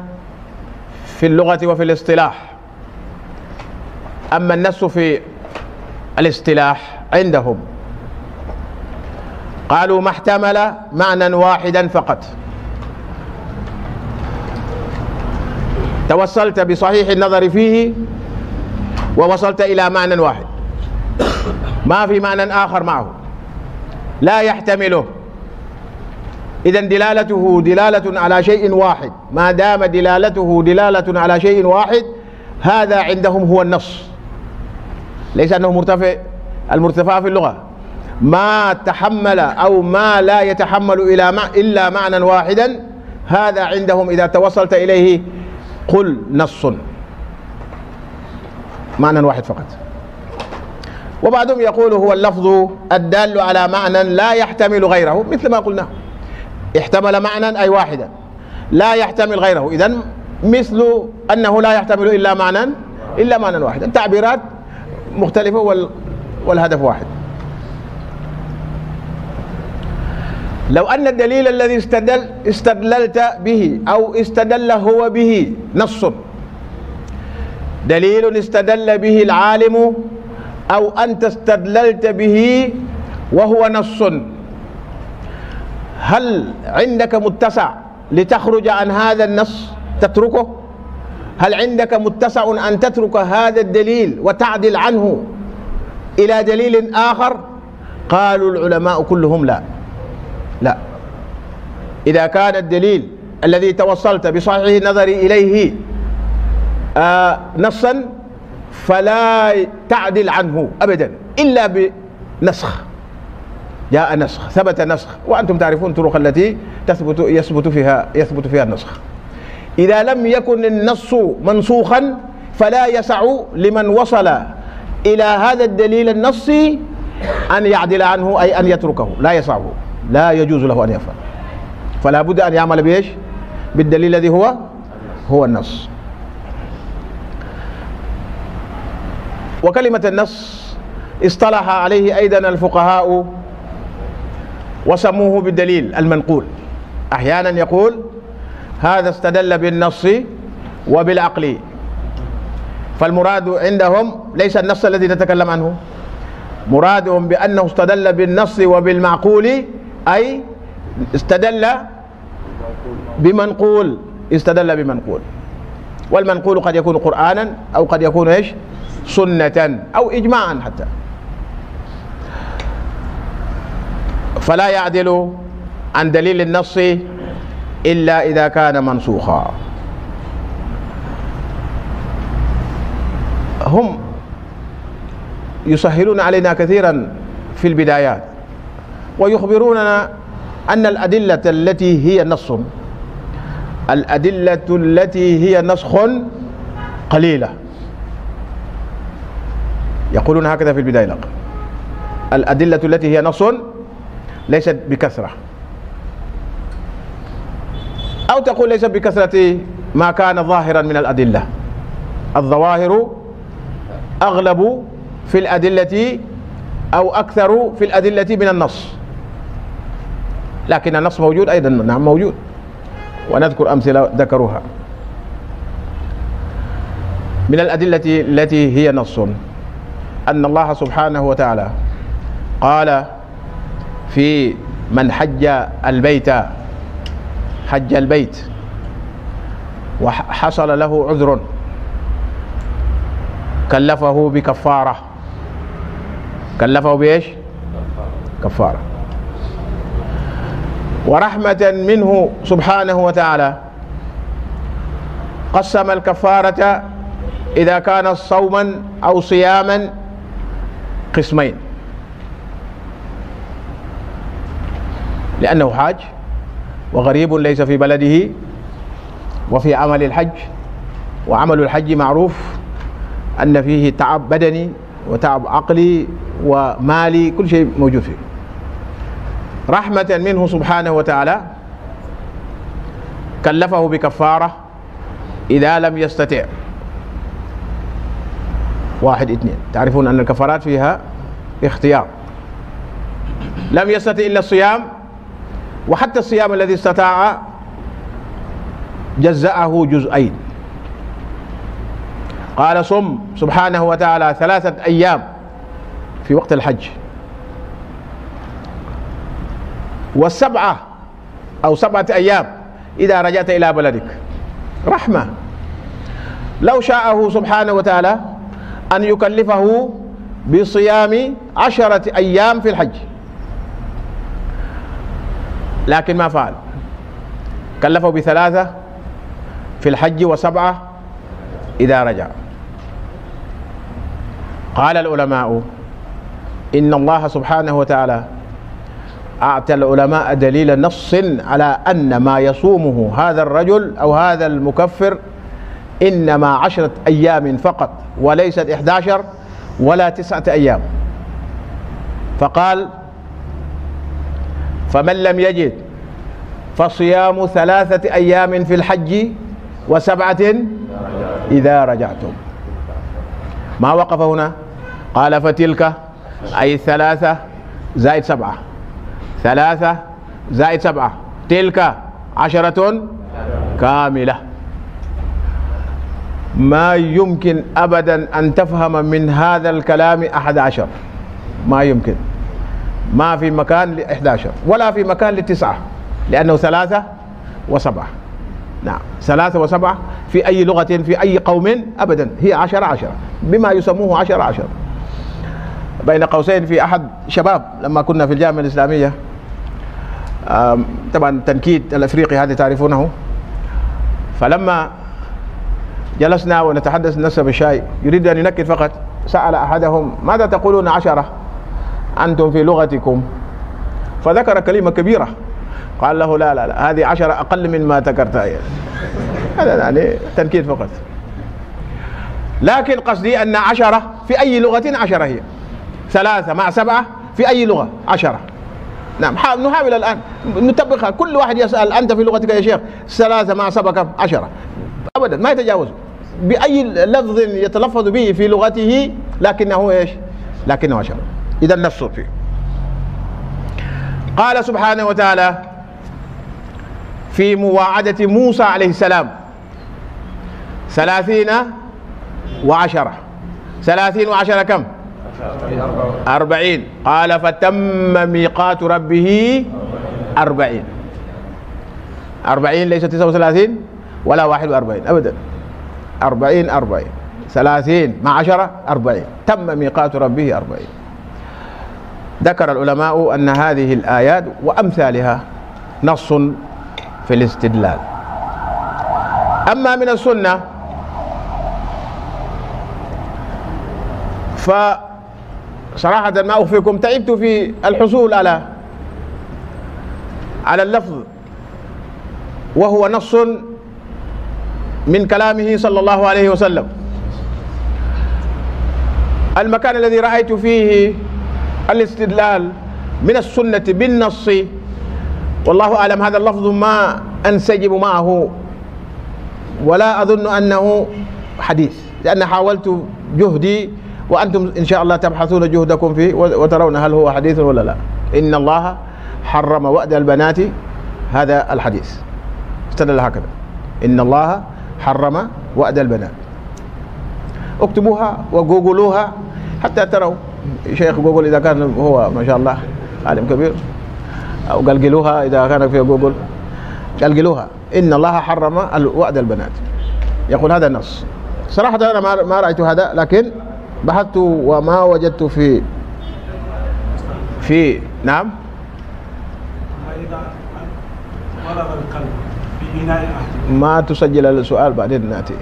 في اللغة وفي الاصطلاح. أما النص في الاصطلاح عندهم. قالوا ما احتمل معنى واحدا فقط. توصلت بصحيح النظر فيه ووصلت إلى معنى واحد. ما في معنى آخر معه. لا يحتمله. إذا دلالته دلالة على شيء واحد. ما دام دلالته دلالة على شيء واحد هذا عندهم هو النص. ليس أنه مرتفع المرتفع في اللغة. ما تحمل أو ما لا يتحمل إلى إلا معنى واحدا هذا عندهم إذا توصلت إليه قل نص. معنى واحد فقط. وبعضهم يقول هو اللفظ الدال على معنى لا يحتمل غيره مثل ما قلنا. احتمل معنى أي واحدا لا يحتمل غيره. إذا مثل أنه لا يحتمل إلا معنى إلا معنى واحدا تعبيرات مختلفة والهدف واحد. لو أن الدليل الذي استدل استدللت به أو استدل هو به نص دليل استدل به العالم أو أنت استدللت به وهو نص. هل عندك متسع لتخرج عن هذا النص تتركه؟ هل عندك متسع أن تترك هذا الدليل وتعدل عنه إلى دليل آخر؟ قالوا العلماء كلهم لا. لا. إذا كان الدليل الذي توصلت بصحيح النظر إليه آه نصا فلا تعدل عنه أبدا إلا بنسخ. جاء نسخ ثبت نسخ وأنتم تعرفون الطرق التي تثبت يثبت فيها يثبت فيها النسخ. إذا لم يكن النص منسوخا فلا يسع لمن وصل إلى هذا الدليل النصي أن يعدل عنه أي أن يتركه. لا يسعه لا يجوز له أن يفعل. فلا بد أن يعمل بإيش؟ بالدليل الذي هو هو النص. وكلمة النص اصطلح عليه أيضا الفقهاء وسموه بالدليل المنقول. أحيانا يقول هذا استدل بالنص وبالعقل. فالمراد عندهم ليس النص الذي نتكلم عنه. مرادهم بأنه استدل بالنص وبالمعقول أي استدل بمنقول استدل بمنقول. والمنقول قد يكون قرآنا أو قد يكون إيش؟ سنة أو إجماعا حتى. فلا يعدل عن دليل النص إلا إذا كان منسوخا. هم يسهلون علينا كثيرا في البدايات ويخبروننا أن الأدلة التي هي نص الأدلة التي هي نسخ قليلة. يقولون هكذا في البداية. الأدلة التي هي نص ليست بكثرة. أو تقول ليست بكثرة ما كان ظاهرا من الأدلة. الظواهر أغلب في الأدلة أو أكثر في الأدلة من النص. لكن النص موجود أيضا. نعم موجود. ونذكر أمثلة ذكروها. من الأدلة التي هي نص. أن الله سبحانه وتعالى قال في من حج البيت حج البيت وحصل له عذر كلفه بكفارة. كلفه بإيش؟ كفارة. ورحمة منه سبحانه وتعالى قسم الكفارة إذا كان صوما أو صياما قسمين. لأنه حاج وغريب ليس في بلده وفي عمل الحج وعمل الحج معروف أن فيه تعب بدني وتعب عقلي ومالي كل شيء موجود فيه. رحمة منه سبحانه وتعالى كلفه بكفارة إذا لم يستطع. واحد اثنين. تعرفون أن الكفارات فيها اختيار. لم يستطع إلا الصيام وحتى الصيام الذي استطاع جزأه جزئين. قال صم سبحانه وتعالى ثلاثة أيام في وقت الحج. والسبعة أو سبعة أيام إذا رجعت إلى بلدك. رحمة. لو شاءه سبحانه وتعالى أن يكلفه بصيام عشرة أيام في الحج. لكن ما فعل. كلفه بثلاثة في الحج وسبعة إذا رجع. قال العلماء إن الله سبحانه وتعالى أعطى العلماء دليل نص على أن ما يصومه هذا الرجل أو هذا المكفر إنما عشرة أيام فقط وليست إحدى عشر ولا تسعة أيام. فقال فمن لم يجد فصيام ثلاثة أيام في الحج وسبعة إذا رجعتم. ما وقف هنا؟ قال فتلك أي ثلاثة زائد سبعة. ثلاثة زائد سبعة تلك عشرة كاملة. ما يمكن أبدا أن تفهم من هذا الكلام أحد عشر. ما يمكن. ما في مكان لإحدى عشر. ولا في مكان للتسعة لأنه ثلاثة وسبعة. نعم. ثلاثة وسبعة في أي لغة في أي قوم أبدا. هي عشرة عشرة بما يسموه عشرة عشرة بين قوسين في أحد شباب لما كنا في الجامعة الإسلامية. طبعا تنكيد الأفريقي هذا تعرفونه. فلما جلسنا ونتحدث نسب الشاي يريد أن ينكد فقط. سأل أحدهم ماذا تقولون عشرة أنتم في لغتكم؟ فذكر كلمة كبيرة. قال له لا لا لا هذه عشرة أقل من ما ذكرتها هذا يعني تنكيد فقط. لكن قصدي أن عشرة في أي لغة عشرة هي. ثلاثة مع سبعة في أي لغة عشرة. نعم نحاول الآن. نطبقها. كل واحد يسأل أنت في لغتك يا شيخ؟ ثلاثة مع سبعة كم؟ عشرة. أبدا ما يتجاوز. بأي لفظ يتلفظ به في لغته لكنه إيش؟ لكنه عشرة إذا نفسه فيه قال سبحانه وتعالى في مواعدة موسى عليه السلام ثلاثين وعشرة. ثلاثين وعشرة كم؟ أربعين. قال فتم ميقات ربه أربعين. أربعين ليس تسعة وثلاثين ولا واحد وأربعين أبدا. أربعين أربعين. ثلاثين مع عشرة أربعين. تم ميقات ربه أربعين. ذكر العلماء أن هذه الآيات وأمثالها نص في الاستدلال. أما من السنة فصراحة ما أخفيكم تعبت في الحصول على على اللفظ وهو نص من كلامه صلى الله عليه وسلم. المكان الذي رأيت فيه الاستدلال من السنة بالنص والله أعلم هذا اللفظ ما أنسجم معه ولا أظن أنه حديث لأن حاولت جهدي وأنتم إن شاء الله تبحثون جهدكم فيه وترون هل هو حديث ولا لا. إن الله حرم وأد البنات هذا الحديث. استدل هكذا. إن الله حرم وأد البنات اكتبوها وجوجلوها حتى تروا. شيخ جوجل إذا كان هو ما شاء الله عالم كبير. أو قلقلوها إذا كان في جوجل قلقلوها. إن الله حرم وأد البنات. يقول هذا النص. صراحة أنا ما رأيت هذا لكن بحثت وما وجدت في في نعم. ما تسجل السؤال بعدين نأتي.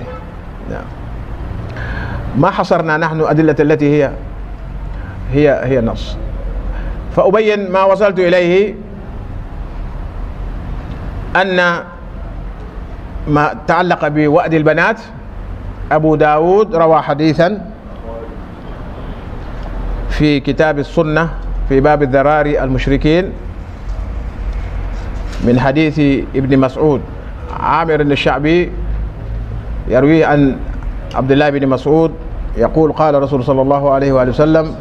نعم. ما حصرنا نحن أدلة التي هي؟ هي هي نص. فأبين ما وصلت إليه أن ما تعلق بوأد البنات أبو داود روى حديثا في كتاب السنة في باب الذراري المشركين من حديث ابن مسعود. عامر الشعبي يروي عن عبد الله بن مسعود يقول قال رسول صلى الله عليه وآله وسلم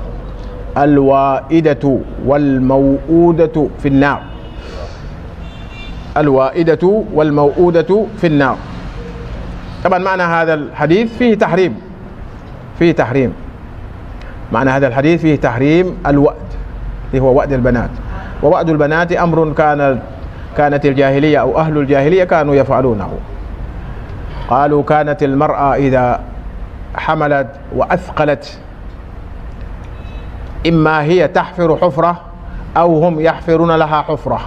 الوائدة والموؤودة في النار. الوائدة والموؤودة في النار. طبعا معنى هذا الحديث فيه تحريم فيه تحريم. معنى هذا الحديث فيه تحريم الوأد اللي هو وأد البنات. ووأد البنات أمر كان كانت الجاهلية أو أهل الجاهلية كانوا يفعلونه. قالوا كانت المرأة إذا حملت وأثقلت إما هي تحفر حفرة أو هم يحفرون لها حفرة.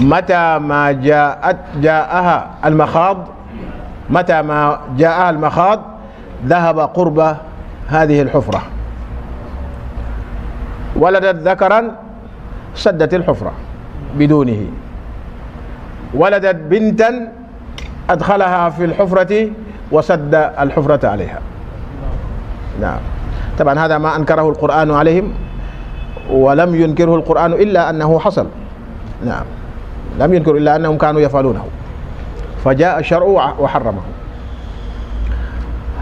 متى ما جاءت جاءها المخاض متى ما جاءها المخاض ذهب قرب هذه الحفرة. ولدت ذكرا سدت الحفرة. بدونه. ولدت بنتا أدخلها في الحفرة وسد الحفرة عليها. نعم. طبعا هذا ما أنكره القرآن عليهم ولم ينكره القرآن إلا أنه حصل. نعم. لم ينكر إلا أنهم كانوا يفعلونه. فجاء الشرع وحرمه.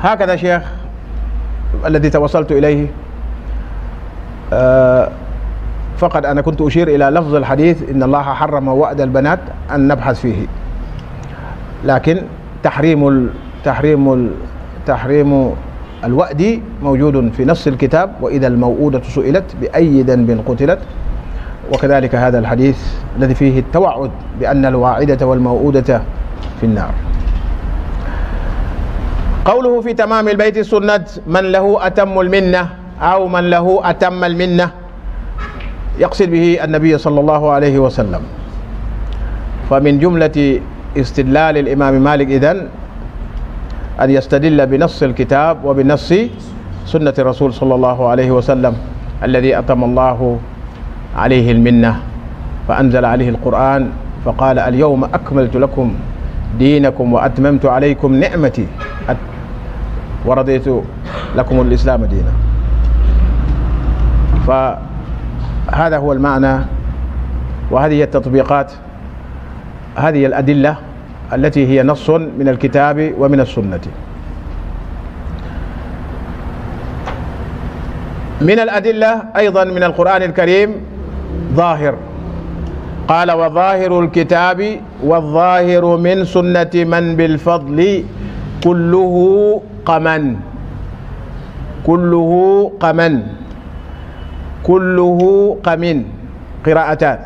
هكذا شيخ الذي توصلت إليه آه، فقط أنا كنت أشير إلى لفظ الحديث إن الله حرم وأد البنات أن نبحث فيه. لكن تحريم تحريم تحريم الوأد موجود في نص الكتاب وإذا الموؤودة سئلت بأي ذنب قتلت. وكذلك هذا الحديث الذي فيه التوعد بأن الواعدة والموؤودة في النار. قوله في تمام البيت سنة من له أتم المنة أو من له أتم المنة. يقصد به النبي صلى الله عليه وسلم. فمن جملة استدلال الإمام مالك إذن أن يستدل بنص الكتاب وبنص سنة الرسول صلى الله عليه وسلم الذي أتم الله عليه المنة فأنزل عليه القرآن فقال اليوم أكملت لكم دينكم وأتممت عليكم نعمتي ورضيت لكم الإسلام دينا. فهذا هو المعنى وهذه التطبيقات هذه الأدلة التي هي نص من الكتاب ومن السنة. من الأدلة أيضا من القرآن الكريم ظاهر. قال وظاهر الكتاب والظاهر من سنة من بالفضل كله قمن. كله قمن. كله قمن. قراءتان.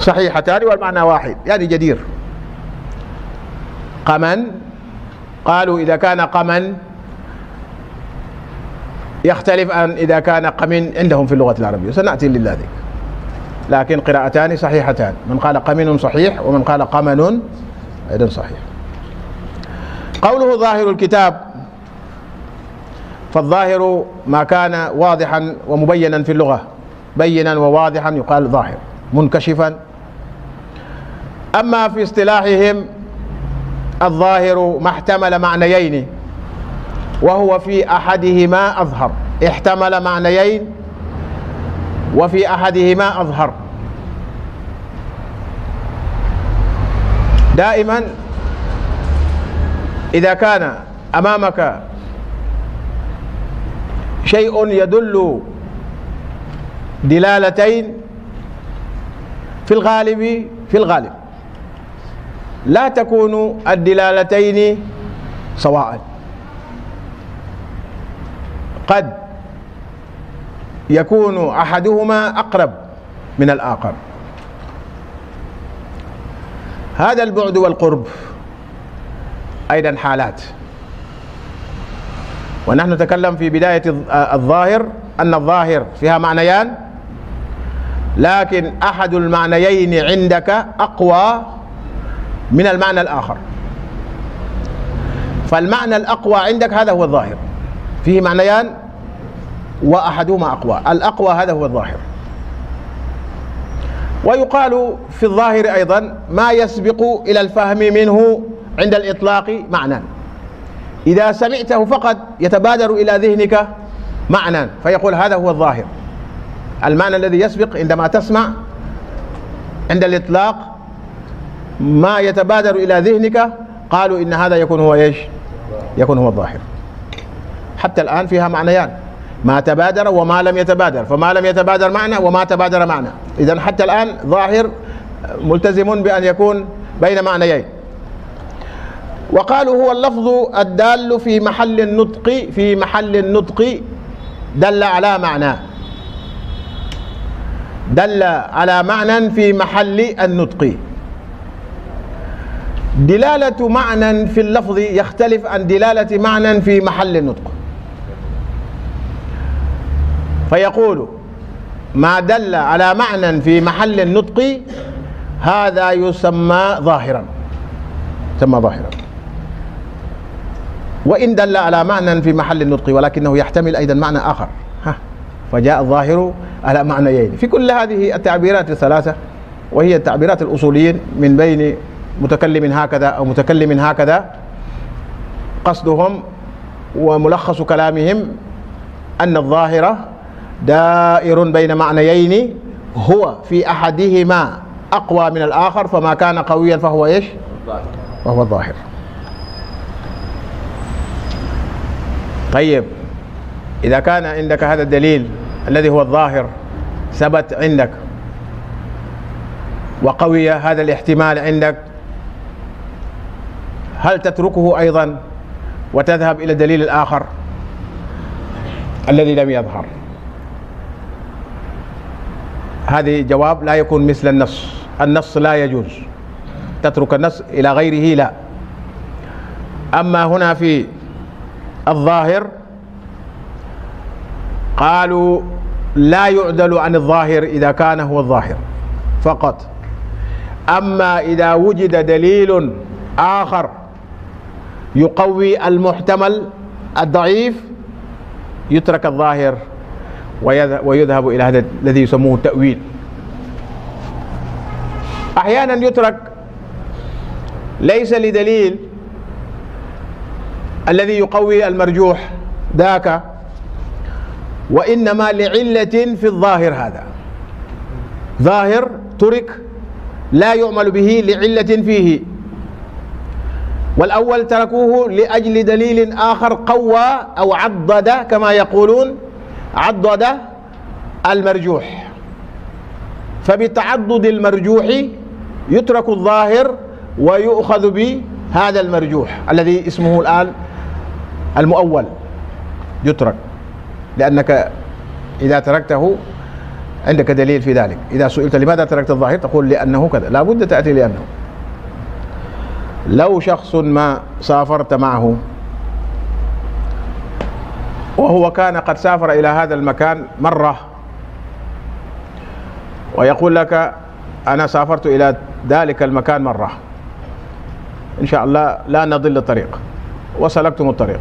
صحيحتان والمعنى واحد. يعني جدير. قمن. قالوا إذا كان قمن يختلف عن إذا كان قمن عندهم في اللغة العربية. سنأتي لذلك لكن قراءتان صحيحتان. من قال قمن صحيح ومن قال قمن أيضا صحيح. قوله ظاهر الكتاب فالظاهر ما كان واضحا ومبينا في اللغة. بينا وواضحا يقال ظاهر منكشفا. أما في اصطلاحهم الظاهر ما احتمل معنيين وهو في أحدهما أظهر. احتمل معنيين وفي أحدهما أظهر. دائما إذا كان أمامك شيء يدل دلالتين في الغالب في الغالب. لا تكون الدلالتين سواء. قد يكون أحدهما أقرب من الآخر. هذا البعد والقرب. أيضا حالات. ونحن نتكلم في بداية الظاهر أن الظاهر فيها معنيان لكن أحد المعنيين عندك أقوى من المعنى الآخر. فالمعنى الأقوى عندك هذا هو الظاهر. فيه معنيان وأحدهما أقوى. الأقوى هذا هو الظاهر. ويقال في الظاهر أيضا ما يسبق إلى الفهم منه عند الإطلاق معنى إذا سمعته فقط يتبادر إلى ذهنك معنى فيقول هذا هو الظاهر. المعنى الذي يسبق عندما تسمع عند الإطلاق ما يتبادر إلى ذهنك قالوا إن هذا يكون هو إيش؟ يكون هو الظاهر. حتى الآن فيها معنيان. ما تبادر وما لم يتبادر فما لم يتبادر معنى وما تبادر معنى. إذا حتى الآن ظاهر ملتزم بأن يكون بين معنيين. وقالوا هو اللفظ الدال في محل النطق في محل النطق دل على معنى. دل على معنى في محل النطق. دلالة معنى في اللفظ يختلف عن دلالة معنى في محل النطق. فيقول ما دل على معنى في محل النطق هذا يسمى ظاهرا. يسمى ظاهرا. وإن دل على معنى في محل النطق ولكنه يحتمل أيضا معنى آخر. ها. فجاء الظاهر على معنيين. في كل هذه التعبيرات الثلاثة وهي التعبيرات الأصوليين من بين متكلم هكذا أو متكلم هكذا قصدهم وملخص كلامهم أن الظاهرة دائر بين معنيين هو في أحدهما أقوى من الآخر فما كان قويا فهو إيش؟ فهو الظاهر. طيب إذا كان عندك هذا الدليل الذي هو الظاهر ثبت عندك وقوي هذا الاحتمال عندك هل تتركه أيضا وتذهب إلى الدليل الآخر الذي لم يظهر؟ هذه جواب لا يكون مثل النص. النص لا يجوز. تترك النص إلى غيره لا. أما هنا في الظاهر؟ قالوا لا يعدل عن الظاهر إذا كان هو الظاهر فقط. أما إذا وجد دليل آخر يقوي المحتمل الضعيف يترك الظاهر ويذهب إلى هذا الذي يسموه التأويل أحيانا يترك ليس لدليل الذي يقوي المرجوح ذاك وإنما لعلة في الظاهر هذا. ظاهر ترك لا يعمل به لعلة فيه. والأول تركوه لأجل دليل آخر قوى أو عضد كما يقولون عضد المرجوح. فبتعضد المرجوح يترك الظاهر ويؤخذ بهذا المرجوح الذي اسمه الآن المؤول يترك لأنك إذا تركته عندك دليل في ذلك. إذا سئلت لماذا تركت الظاهر تقول لأنه كذا. لا بد تأتي لأنه. لو شخص ما سافرت معه وهو كان قد سافر إلى هذا المكان مرة ويقول لك أنا سافرت إلى ذلك المكان مرة إن شاء الله لا نضل الطريق وسلكتم الطريق.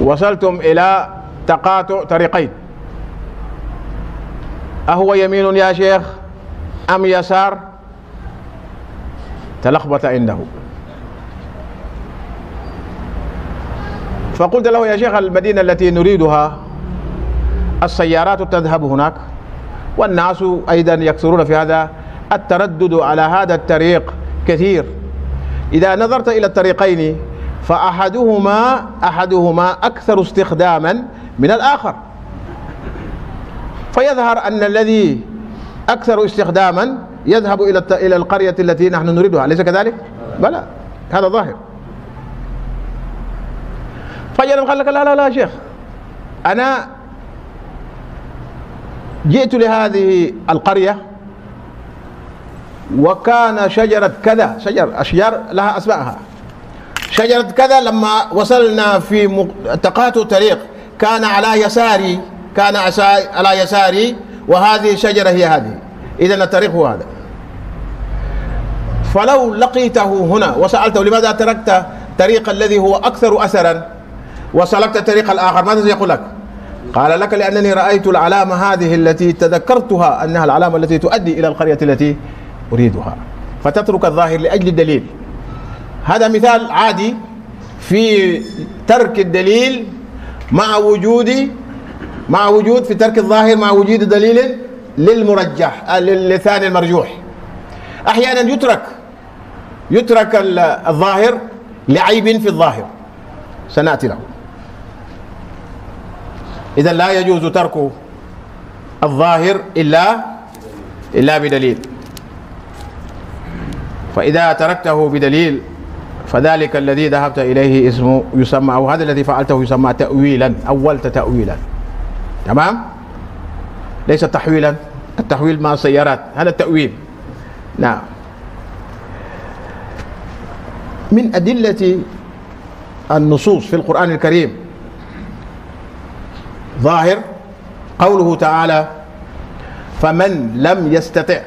وصلتم إلى تقاطع طريقين. أهو يمين يا شيخ أم يسار؟ تلخبط عنده. فقلت له يا شيخ المدينة التي نريدها السيارات تذهب هناك. والناس أيضا يكثرون في هذا التردد على هذا الطريق كثير. إذا نظرت إلى الطريقين فأحدهما أحدهما أكثر استخداما من الآخر. فيظهر أن الذي أكثر استخداما يذهب إلى إلى القرية التي نحن نريدها. أليس كذلك؟ بلى هذا ظاهر. فجأة قال لك لا لا لا شيخ أنا جئت لهذه القرية وكان شجرة كذا شجر أشجار لها أسماءها. شجرة كذا لما وصلنا في تقاطع طريق كان على يساري كان على يساري وهذه الشجرة هي هذه. إذا الطريق هو هذا. فلو لقيته هنا وسألته لماذا تركت طريق الذي هو أكثر أثرا وسلكت الطريق الآخر ماذا سيقول لك؟ قال لك لأنني رأيت العلامة هذه التي تذكرتها أنها العلامة التي تؤدي إلى القرية التي أريدها. فتترك الظاهر لأجل الدليل. هذا مثال عادي في ترك الدليل مع وجود مع وجود في ترك الظاهر مع وجود دليل للمرجح للثاني المرجوح. أحيانا يترك يترك الظاهر لعيب في الظاهر. سنأتي له. إذا لا يجوز ترك الظاهر إلا إلا بدليل. فإذا تركته بدليل فذلك الذي ذهبت إليه اسمه يسمى أو هذا الذي فعلته يسمى تاويلا أولت تاويلا. تمام؟ ليس تحويلا التحويل مع السيارات هذا التأويل. نعم. من أدلة النصوص في القرآن الكريم ظاهر قوله تعالى فمن لم يستطع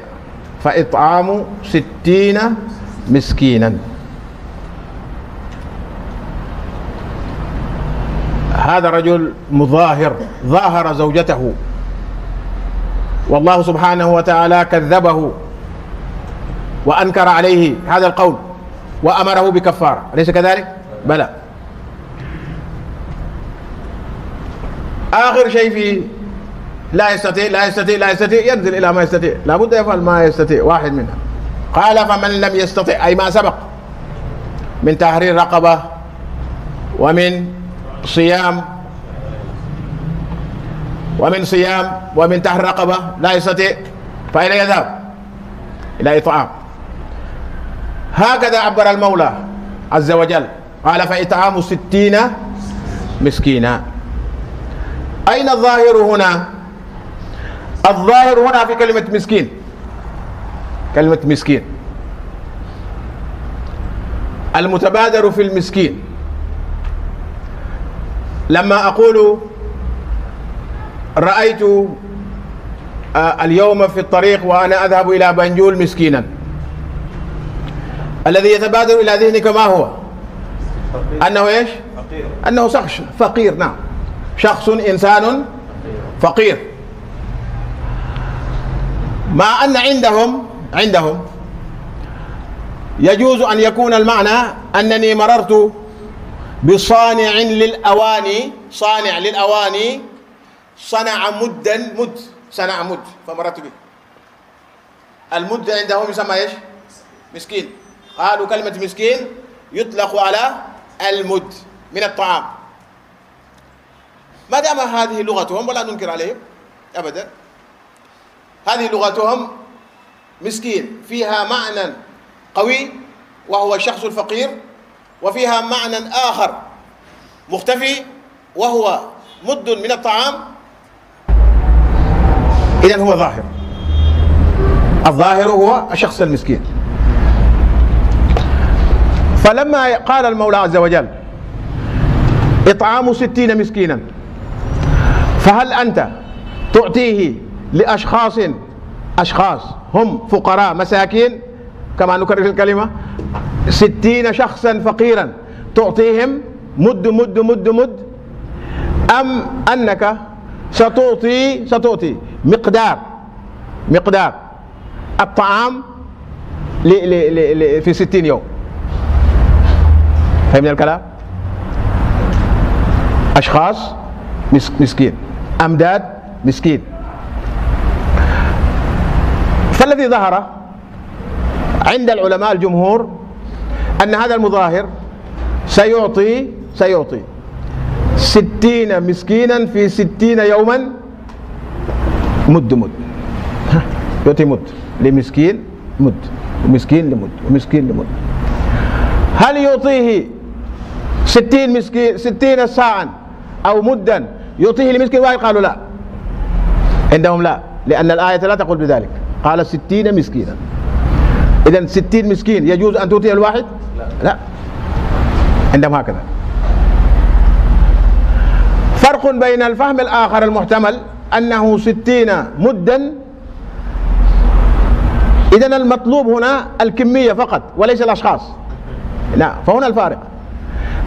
فإطعام ستين مسكينا. هذا رجل مظاهر ظاهر زوجته. والله سبحانه وتعالى كذبه وأنكر عليه هذا القول وأمره بكفارة. أليس كذلك؟ بلى. آخر شيء في لا يستطيع لا يستطيع لا يستطيع ينزل إلى ما يستطيع. لابد يفعل ما يستطيع واحد منها. قال فمن لم يستطع أي ما سبق من تحرير رقبة ومن صيام ومن صيام ومن تحت رقبة لا يستطيع فأين يذهب؟ إلى إطعام هكذا عبر المولى عز وجل قال فإطعام ستين مسكينا. أين الظاهر هنا؟ الظاهر هنا في كلمة مسكين. كلمة مسكين. المتبادر في المسكين. لما أقول رأيت آه، اليوم في الطريق وأنا أذهب إلى بنجول مسكينا. الذي يتبادر إلى ذهنك ما هو؟ أنه إيش؟ فقير. أنه شخص. فقير نعم. شخص إنسان فقير. مع أن عندهم عندهم يجوز أن يكون المعنى أنني مررت بصانع للأواني صانع للأواني صنع مدا مد صنع مد فمررت به. المد عندهم يسمى إيش؟ مسكين. قالوا كلمة مسكين يطلق على المد من الطعام. ما دام هذه لغتهم ولا ننكر عليهم ابدا هذه لغتهم مسكين فيها معنى قوي وهو الشخص الفقير وفيها معنى آخر. مختفي وهو مد من الطعام. إذا هو ظاهر. الظاهر هو الشخص المسكين. فلما قال المولى عز وجل إطعام ستين مسكينا فهل أنت تعطيه لأشخاص أشخاص هم فقراء مساكين كما نكرر الكلمة ستين شخصا فقيرا. تعطيهم مد مد مد مد. أم أنك ستعطي ستعطي. مقدار مقدار. الطعام في ستين يوم. فهمنا الكلام؟ أشخاص مسكين. أمداد مسكين. فالذي ظهر عند العلماء الجمهور أن هذا المظاهر سيعطي سيعطي ستين مسكينا في ستين يوما مد مد. يعطي مد لمسكين مد ومسكين لمد ومسكين لمد. هل يعطيه ستين مسكين ستين ساعة أو مدا يعطيه لمسكين واحد؟ قالوا لا. عندهم لا لأن الآية لا تقول بذلك. قال ستين مسكينا. إذا ستين مسكين يجوز أن تؤتي الواحد؟ لا. عندهم هكذا. فرق بين الفهم الآخر المحتمل أنه ستين مدا. إذا المطلوب هنا الكمية فقط وليس الأشخاص. لا فهنا الفارق.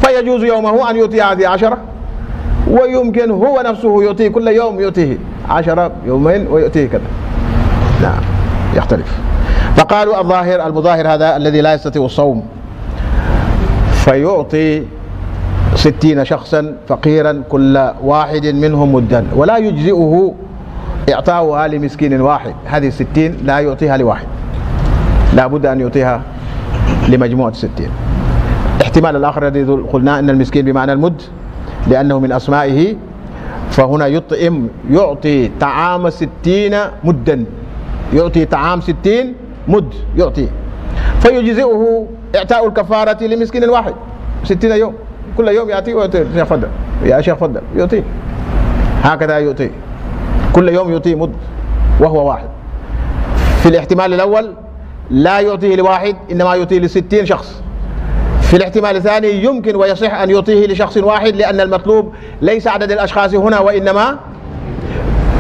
فيجوز يومه أن يؤتي هذه عشرة ويمكن هو نفسه يعطيه كل يوم يعطيه عشرة يومين ويؤتيه كذا. نعم يختلف. فقالوا الظاهر المظاهر هذا الذي لا يستطيع الصوم. فيعطي ستين شخصا فقيرا كل واحد منهم مدا. ولا يجزئه إعطاؤها لمسكين واحد. هذه الستين لا يعطيها لواحد. لا بد أن يعطيها لمجموعة الستين احتمال الآخر الذي قلنا أن المسكين بمعنى المد لأنه من أسمائه. فهنا يطعم يعطي طعام ستين مدا. يعطي طعام ستين مد يعطي. فيجزئه إعطاء الكفارة لمسكين واحد. ستين يوم. كل يوم يأتي ويعطي. شيخ فضل. يا شيخ فضل. يعطي. هكذا يعطي. كل يوم يعطي مد. وهو واحد. في الاحتمال الأول لا يعطيه لواحد إنما يعطيه لستين شخص. في الاحتمال الثاني يمكن ويصح أن يعطيه لشخص واحد لأن المطلوب ليس عدد الأشخاص هنا وإنما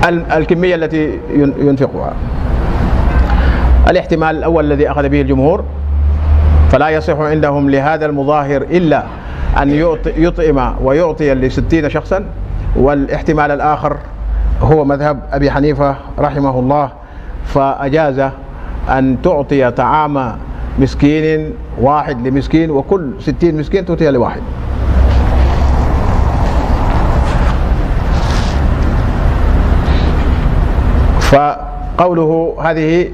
الكمية التي ينفقها. الاحتمال الأول الذي أخذ به الجمهور فلا يصح عندهم لهذا المظاهر إلا أن يطعم ويعطي لستين شخصا. والاحتمال الآخر هو مذهب أبي حنيفة رحمه الله فأجاز أن تعطي طعام مسكين واحد لمسكين وكل ستين مسكين تعطيها لواحد. فقوله هذه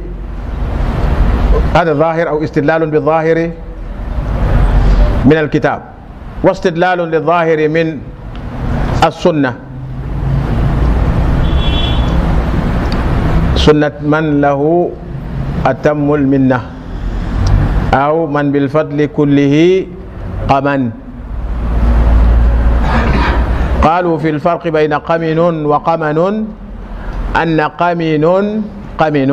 هذا الظاهر أو استدلال بالظاهر من الكتاب واستدلال للظاهر من السنة. سنة من له أتم المنة أو من بالفضل كله قمن. قالوا في الفرق بين قمن وقمن أن قمن قمن.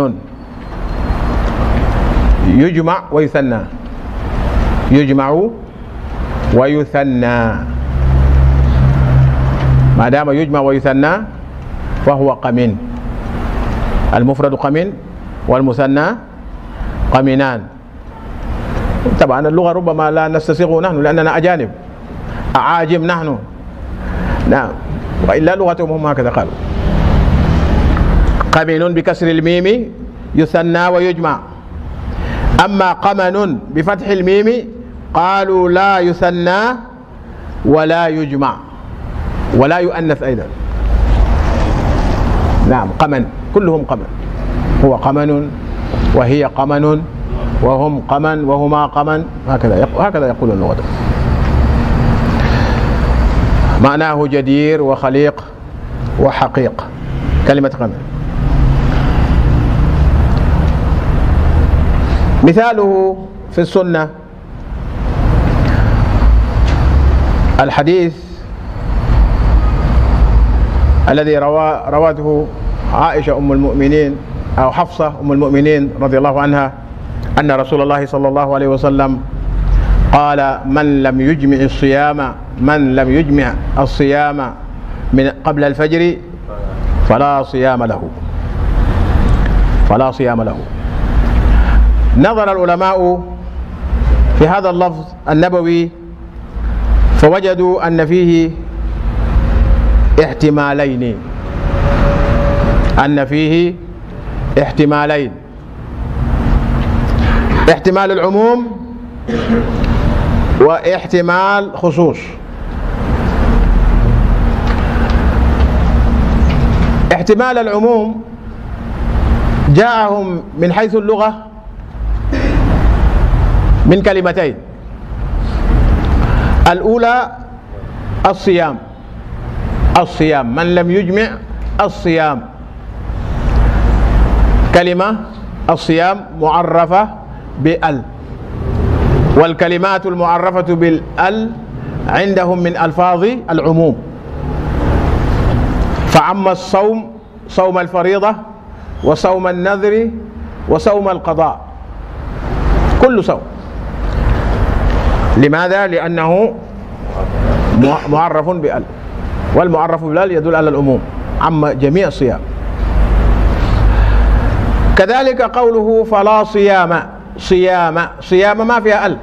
يجمع ويثنى. يجمع ويثنى. ما دام يجمع ويثنى فهو قمن. المفرد قمن والمثنى قمنان. طبعا اللغة ربما لا نستسيغه نحن لأننا أجانب. أعاجم نحن. نعم وإلا لغتهم هم هكذا قالوا. قمن بكسر الميم يثنى ويجمع. أما قمن بفتح الميم قالوا لا يثنى ولا يجمع ولا يؤنث أيضا. نعم قمن كلهم قمن. هو قمن وهي قمن وهم قمن وهما قمن هكذا هكذا يقول اللغة معناه جدير وخليق وحقيق. كلمة قمن. مثاله في السنة. الحديث الذي روى رواته عائشة أم المؤمنين أو حفصة أم المؤمنين رضي الله عنها أن رسول الله صلى الله عليه وسلم قال من لم يجمع الصيام من لم يجمع الصيام من قبل الفجر فلا صيام له. فلا صيام له. نظر العلماء في هذا اللفظ النبوي فوجدوا أن فيه احتمالين. أن فيه احتمالين. احتمال العموم واحتمال خصوص. احتمال العموم جاءهم من حيث اللغة من كلمتين. الأولى الصيام. الصيام. من لم يجمع الصيام. كلمة الصيام معرفة بال. والكلمات المعرفة بالال عندهم من ألفاظ العموم. فعم الصوم صوم الفريضة وصوم النذر وصوم القضاء. كل صوم. لماذا؟ لأنه معرف بأل والمعرف بأل يدل على العموم عم جميع الصيام. كذلك قوله فلا صيام صيام صيام ما فيها أل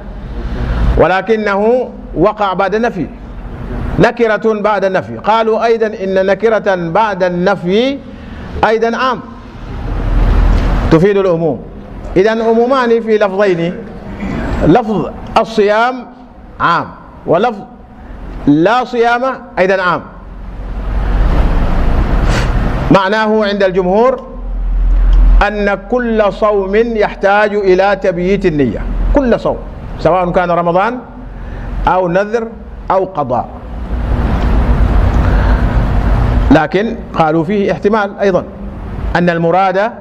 ولكنه وقع بعد نفي نكرة بعد النفي. قالوا أيضا إن نكرة بعد النفي أيضا عام تفيد العموم إذا عمومان في لفظين. لفظ الصيام عام ولفظ لا صيام أيضا عام. معناه عند الجمهور أن كل صوم يحتاج إلى تبييت النية. كل صوم سواء كان رمضان أو نذر أو قضاء. لكن قالوا فيه احتمال أيضا أن المراد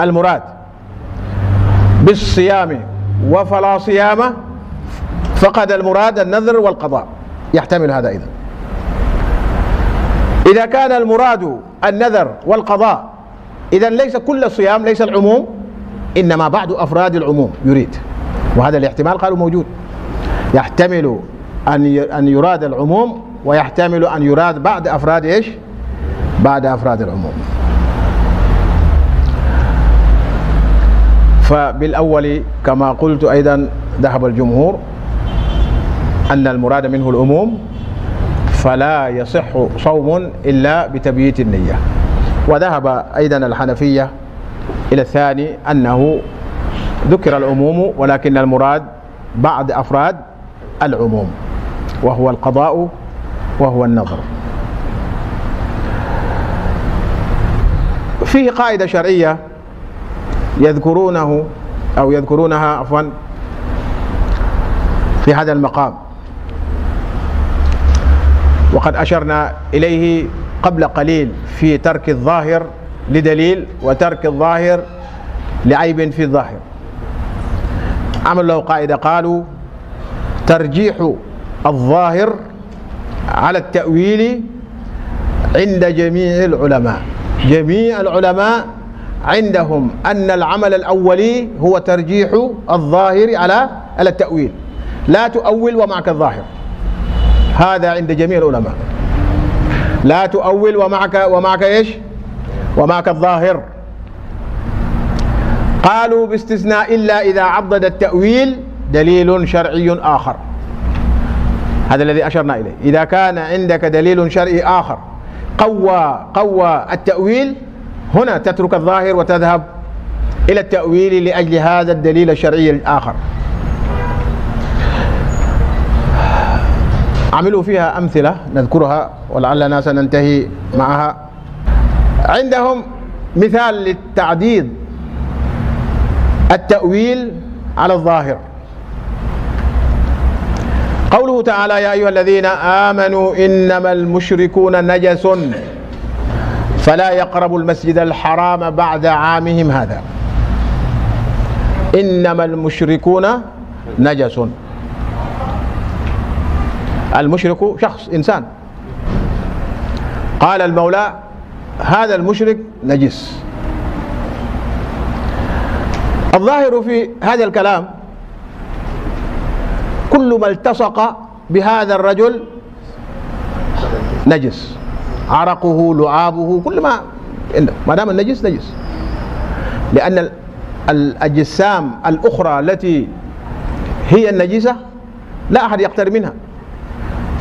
المراد بالصيام وفلا صيام فقد المراد النذر والقضاء. يحتمل هذا أيضا إذا كان المراد النذر والقضاء إذا ليس كل الصيام ليس العموم إنما بعض أفراد العموم يريد. وهذا الاحتمال قالوا موجود. يحتمل أن أن يراد العموم ويحتمل أن يراد بعض أفراد إيش؟ بعد أفراد العموم. فبالأول كما قلت أيضا ذهب الجمهور أن المراد منه العموم فلا يصح صوم إلا بتبييت النية. وذهب أيضا الحنفية إلى الثاني أنه ذكر العموم ولكن المراد بعض أفراد العموم وهو القضاء وهو النظر. فيه قاعدة شرعية يذكرونه أو يذكرونها عفوا في هذا المقام. وقد أشرنا إليه قبل قليل في ترك الظاهر لدليل وترك الظاهر لعيب في الظاهر. عمل له قاعدة قالوا ترجيح الظاهر على التأويل عند جميع العلماء. جميع العلماء عندهم أن العمل الأولي هو ترجيح الظاهر على على التأويل. لا تؤول ومعك الظاهر. هذا عند جميع العلماء. لا تؤول ومعك ومعك إيش؟ ومعك الظاهر. قالوا باستثناء إلا إذا عضد التأويل دليل شرعي آخر. هذا الذي أشرنا إليه. إذا كان عندك دليل شرعي آخر قوى قوى التأويل هنا تترك الظاهر وتذهب إلى التأويل لأجل هذا الدليل الشرعي الآخر. عملوا فيها أمثلة نذكرها ولعلنا سننتهي معها. عندهم مثال للتعديد التأويل على الظاهر. قوله تعالى يا أيها الذين آمنوا إنما المشركون نجس. فلا يقربوا المسجد الحرام بعد عامهم هذا. إنما المشركون نجس. المشرك شخص إنسان. قال المولى هذا المشرك نجس. الظاهر في هذا الكلام كل ما التصق بهذا الرجل نجس. عرقه لعابه كل ما ما دام النجس نجس. لأن الأجسام الأخرى التي هي النجسة لا أحد يقترب منها.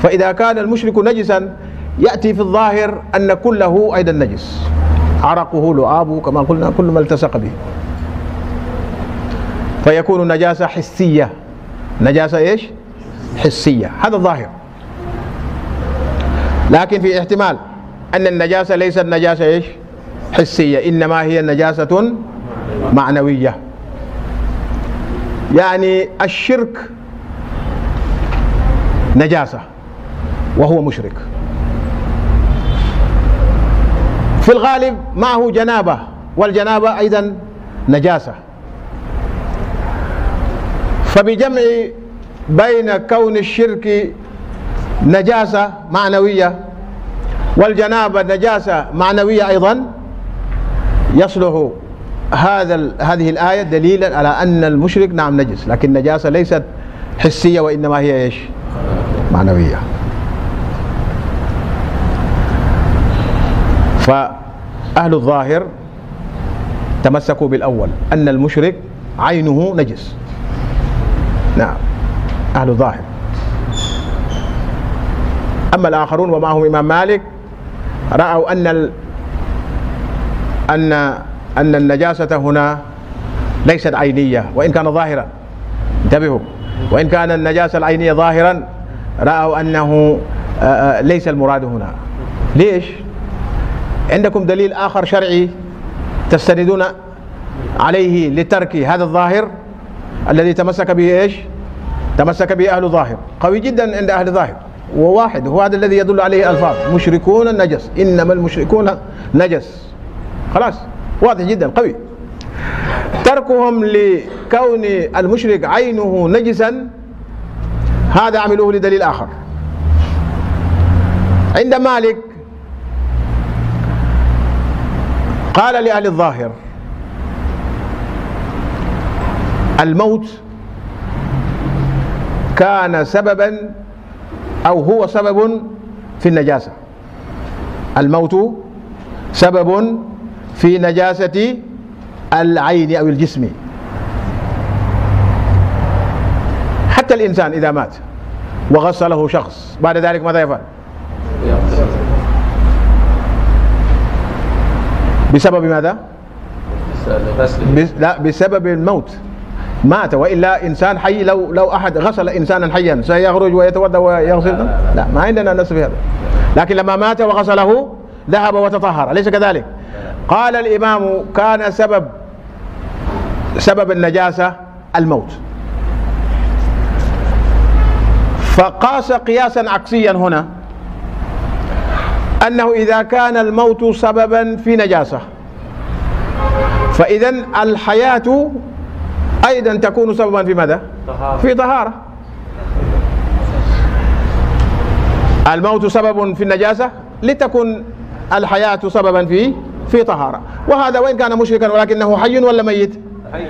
فإذا كان المشرك نجسا يأتي في الظاهر أن كله أيضا نجس. عرقه لعابه كما قلنا كل ما التصق به. فيكون نجاسة حسية. نجاسة إيش؟ حسية. هذا الظاهر. لكن في احتمال أن النجاسة ليست نجاسة إيش؟ حسية إنما هي نجاسة معنوية. يعني الشرك نجاسة وهو مشرك. في الغالب معه جنابة والجنابة أيضا نجاسة. فبجمع بين كون الشرك نجاسة معنوية والجنابة نجاسة معنوية أيضا يصلح هذا هذه الآية دليلا على أن المشرك نعم نجس لكن النجاسة ليست حسية وإنما هي إيش؟ معنوية. فأهل الظاهر تمسكوا بالأول أن المشرك عينه نجس. نعم أهل الظاهر. أما الآخرون ومعهم إمام مالك رأوا أن ال... أن أن النجاسة هنا ليست عينية وإن كان ظاهرا. انتبهوا. وإن كان النجاسة العينية ظاهرا رأوا أنه ليس المراد هنا. ليش؟ عندكم دليل آخر شرعي تستندون عليه لترك هذا الظاهر الذي تمسك به إيش؟ تمسك به أهل الظاهر قوي جدا عند أهل الظاهر وواحد هو هذا الذي يدل عليه ألفاظ. مشركون النجس إنما المشركون نجس. خلاص واضح جدا قوي. تركهم لكون المشرك عينه نجسا هذا عملوه لدليل آخر. عند مالك قال لأهل الظاهر الموت كان سببا أو هو سبب في النجاسة. الموت سبب في نجاسة العين أو الجسم. حتى الإنسان إذا مات وغسله شخص بعد ذلك ماذا يفعل؟ بسبب ماذا؟ لا بسبب الموت. مات وإلا إنسان حي لو لو أحد غسل إنسانا حيا سيخرج ويتوضأ ويغسل؟ لا ما عندنا نص في هذا. لكن لما مات وغسله ذهب وتطهر أليس كذلك؟ قال الإمام كان سبب سبب النجاسة الموت. فقاس قياسا عكسيا هنا أنه إذا كان الموت سببا في نجاسة. فاذا الحياة أيضا تكون سببا في ماذا؟ طهارة. في طهارة. الموت سبب في النجاسة لتكن الحياة سببا في في طهارة. وهذا وإن كان مشركا ولكنه حي ولا ميت؟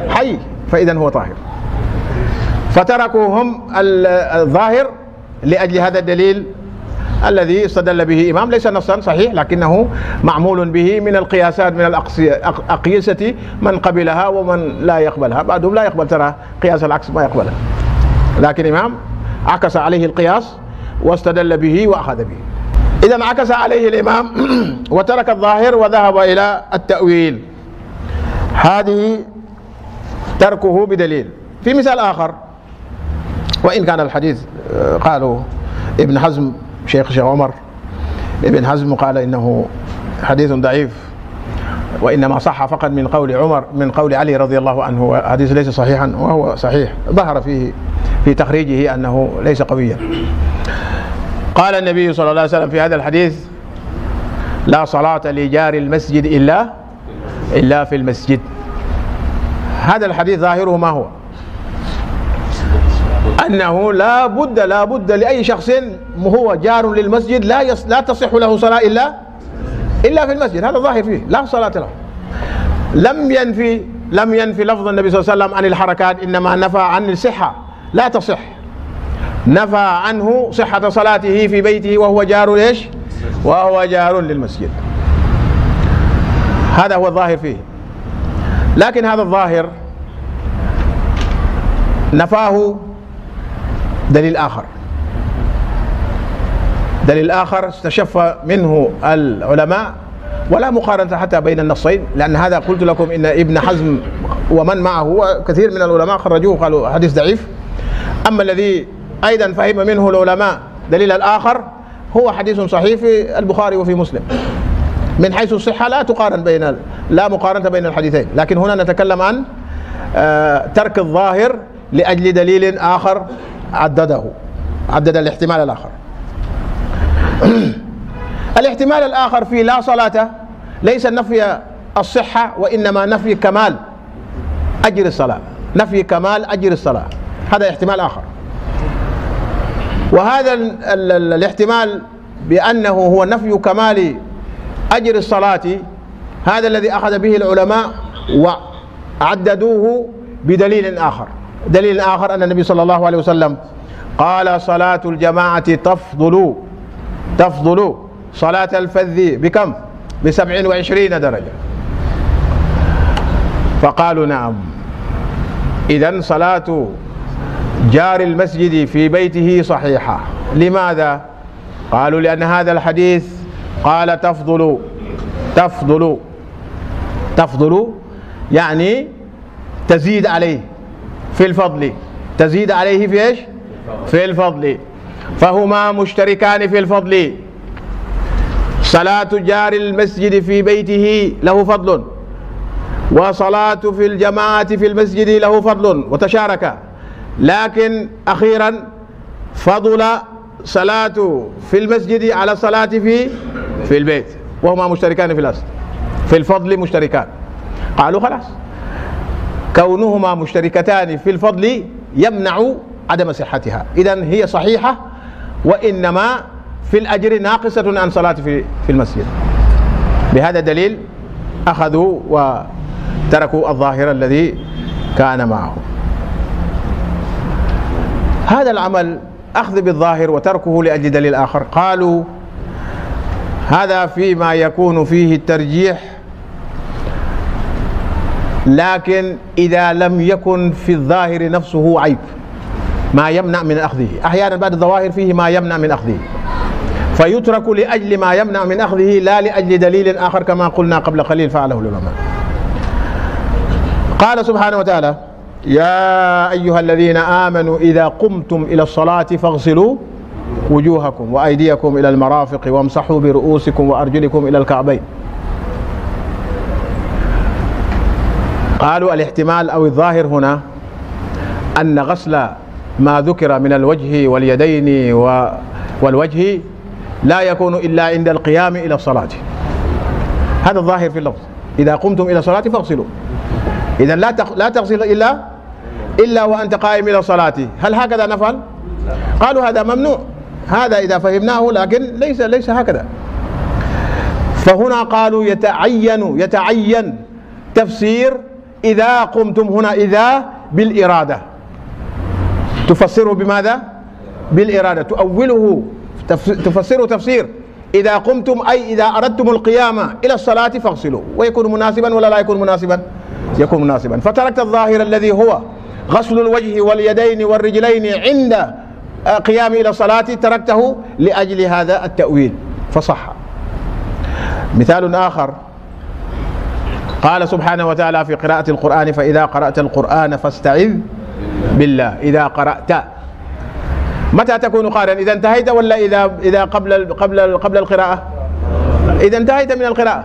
حي. فاذا هو طاهر. فتركوا هم الظاهر لأجل هذا الدليل الذي استدل به إمام ليس نصا صحيح لكنه معمول به من القياسات من الأقيسة من قبلها ومن لا يقبلها. بعضهم لا يقبل ترى قياس العكس ما يقبله لكن إمام عكس عليه القياس واستدل به وأخذ به. إذا عكس عليه الإمام وترك الظاهر وذهب إلى التأويل. هذه تركه بدليل. في مثال آخر. وإن كان الحديث آه، قالوا ابن حزم شيخ شيخ عمر ابن حزم قال إنه حديث ضعيف وإنما صح فقط من قول عمر من قول علي رضي الله عنه حديث ليس صحيحا وهو صحيح. ظهر فيه في تخريجه أنه ليس قويا. قال النبي صلى الله عليه وسلم في هذا الحديث لا صلاة لجار المسجد إلا إلا في المسجد. هذا الحديث ظاهره ما هو؟ أنه لا بد لا بد لأي شخص هو جار للمسجد لا يص لا تصح له صلاة إلا إلا في المسجد. هذا ظاهر فيه. لا صلاة له. لم ينفي لم ينفي لفظ النبي صلى الله عليه وسلم عن الحركات إنما نفى عن الصحة. لا تصح. نفى عنه صحة صلاته في بيته وهو جار إيش؟ وهو جار للمسجد. هذا هو الظاهر فيه. لكن هذا الظاهر نفاه دليل آخر. دليل آخر استشف منه العلماء ولا مقارنة حتى بين النصين لأن هذا قلت لكم إن ابن حزم ومن معه وكثير من العلماء خرجوه قالوا حديث ضعيف. أما الذي أيضا فهم منه العلماء دليل الآخر هو حديث صحيح في البخاري وفي مسلم. من حيث الصحة لا تقارن بين لا مقارنة بين الحديثين. لكن هنا نتكلم عن آه، ترك الظاهر لأجل دليل آخر عدده. عدد الاحتمال الآخر. الاحتمال الآخر في لا صلاة ليس نفي الصحة وإنما نفي كمال أجر الصلاة. نفي كمال أجر الصلاة. هذا احتمال آخر. وهذا الاحتمال بأنه هو نفي كمال أجر الصلاة. هذا الذي أخذ به العلماء عددوه بدليل آخر. دليل آخر أن النبي صلى الله عليه وسلم قال صلاة الجماعة تفضل. تفضل. صلاة الفذ بكم؟ بسبع وعشرين درجة. فقالوا نعم. إذا صلاة جار المسجد في بيته صحيحة. لماذا؟ قالوا لأن هذا الحديث قال تفضل. تفضل. تفضل يعني تزيد عليه. في الفضل. تزيد عليه في إيش؟ في الفضل. فهما مشتركان في الفضل. صلاة جار المسجد في بيته له فضل. وصلاة في الجماعة في المسجد له فضل وتشاركا لكن أخيرا فضل صلاة في المسجد على الصلاة في في البيت. وهما مشتركان في الأصل. في الفضل مشتركان. قالوا خلاص. كونهما مشتركتان في الفضل يمنع عدم صحتها. إذا هي صحيحة وإنما في الأجر ناقصة عن صلاة في في المسجد. بهذا الدليل أخذوا وتركوا الظاهر الذي كان معه. هذا العمل أخذ بالظاهر وتركه لأجل دليل آخر. قالوا هذا فيما يكون فيه الترجيح لكن إذا لم يكن في الظاهر نفسه عيب ما يمنع من أخذه. أحيانا بعد الظواهر فيه ما يمنع من أخذه. فيترك لأجل ما يمنع من أخذه لا لأجل دليل آخر كما قلنا قبل قليل فعله العلماء. قال سبحانه وتعالى يا أيها الذين آمنوا إذا قمتم إلى الصلاة فاغسلوا وجوهكم وأيديكم إلى المرافق وامسحوا برؤوسكم وأرجلكم إلى الكعبين. قالوا الاحتمال أو الظاهر هنا أن غسل ما ذكر من الوجه واليدين والوجه لا يكون إلا عند القيام إلى الصلاة. هذا الظاهر في اللفظ. إذا قمتم إلى الصلاة فاغسلوا. إذا لا لا تغسل إلا إلا وأنت قائم إلى الصلاة. هل هكذا نفعل؟ قالوا هذا ممنوع. هذا إذا فهمناه لكن ليس ليس هكذا. فهنا قالوا يتعين يتعين تفسير إذا قمتم هنا إذا بالإرادة. تفسره بماذا؟ بالإرادة. تؤوله. تفسره تفسير. إذا قمتم أي إذا أردتم القيام إلى الصلاة فاغسلوا. ويكون مناسبا ولا لا يكون مناسبا؟ يكون مناسبا. فتركت الظاهر الذي هو غسل الوجه واليدين والرجلين عند قيام إلى الصلاة تركته لأجل هذا التأويل. فصح. مثال آخر. قال سبحانه وتعالى في قراءة القرآن فإذا قرأت القرآن فاستعذ بالله. إذا قرأت. متى تكون قارئا؟ إذا انتهيت ولا إذا إذا قبل قبل قبل القراءة؟ إذا انتهيت من القراءة.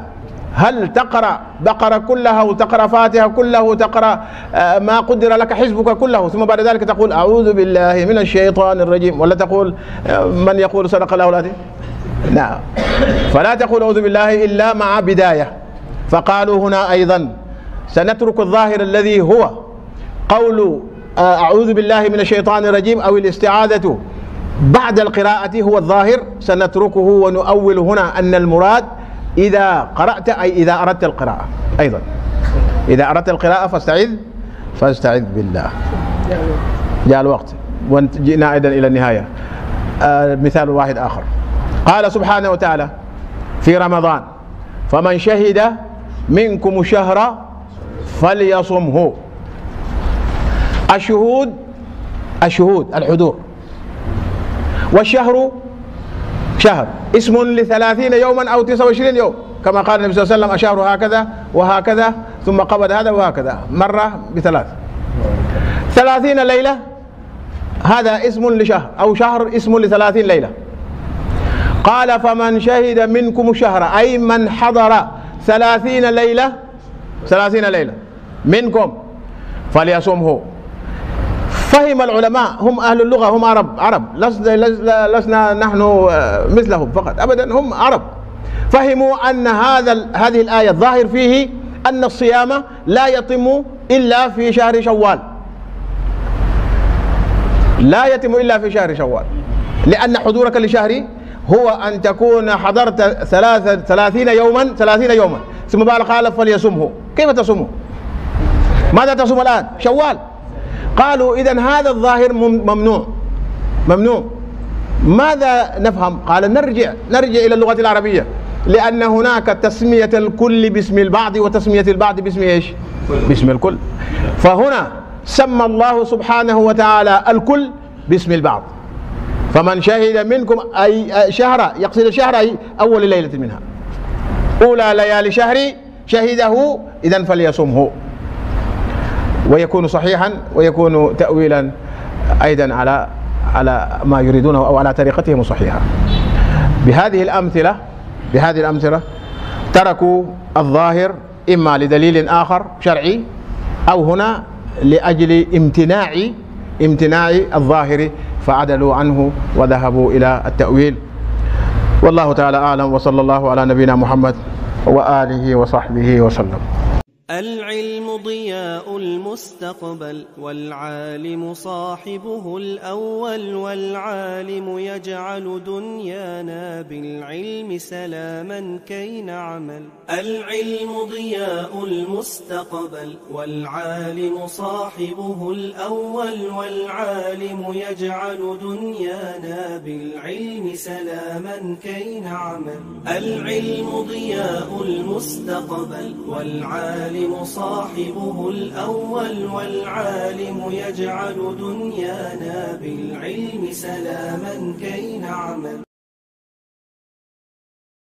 هل تقرأ بقرة كلها وتقرأ فاتحة كله وتقرأ آه، ما قدر لك حزبك كله؟ ثم بعد ذلك تقول أعوذ بالله من الشيطان الرجيم. ولا تقول آه، من يقول صدق الله العظيم؟ نعم. فلا تقول أعوذ بالله إلا مع بداية. فقالوا هنا أيضا سنترك الظاهر الذي هو قول آه، أعوذ بالله من الشيطان الرجيم أو الاستعاذة بعد القراءة هو الظاهر سنتركه ونؤول هنا أن المراد إذا قرأت أي إذا أردت القراءة أيضا. إذا أردت القراءة فاستعذ فاستعذ بالله. جاء الوقت وجئنا أيضا إلى النهاية. آه مثال واحد آخر. قال سبحانه وتعالى في رمضان فمن شهد منكم شهر فليصمه. الشهود الشهود الحضور. والشهر شهر. اسم لثلاثين يوما أو تسعة وعشرين يوم. كما قال النبي صلى الله عليه وسلم أشهر هكذا وهكذا ثم قبض هذا وهكذا. مرة بثلاث. ثلاثين ليلة هذا اسم لشهر. أو شهر اسم لثلاثين ليلة. قال فمن شهد منكم الشهر أي من حضر ثلاثين ليلة ثلاثين ليلة منكم فليصومه. فهم العلماء هم أهل اللغة هم عرب عرب. لسنا نحن آه، مثلهم فقط أبدا هم عرب. فهموا أن هذا هذه الآية الظاهر فيه أن الصيام لا يتم إلا في شهر شوال. لا يتم إلا في شهر شوال. لأن حضورك لشهر هو أن تكون حضرت ثلاثة ثلاثين يوما ثلاثين يوما. ثم بعد قال فليصمه. كيف تصومه؟ ماذا تصوم الآن؟ شوال. قالوا إذا هذا الظاهر ممنوع. ممنوع. ماذا نفهم؟ قال نرجع نرجع إلى اللغة العربية. لأن هناك تسمية الكل باسم البعض وتسمية البعض باسم إيش؟ باسم الكل. فهنا سمى الله سبحانه وتعالى الكل باسم البعض. فمن شهد منكم أي شهر يقصد شهر أي أول ليلة منها. أولى ليالي شهر شهده إذا فليصمه. ويكون صحيحا ويكون تأويلا أيضا على على ما يريدونه أو على طريقتهم صحيحة. بهذه الأمثلة بهذه الأمثلة تركوا الظاهر إما لدليل آخر شرعي أو هنا لأجل امتناع امتناع الظاهر فعدلوا عنه وذهبوا إلى التأويل. والله تعالى أعلم وصلى الله على نبينا محمد وآله وصحبه وسلم. العلم ضياء المستقبل والعالم صاحبه الأول والعالم يجعل دنيانا بالعلم سلاما كي نعمل. العلم ضياء المستقبل والعالم صاحبه الأول والعالم يجعل دنيانا بالعلم سلاما كي نعمل. العلم ضياء المستقبل والعالم العالم صاحبه الأول والعالم يجعل دنيانا بالعلم سلاما كي نعمل.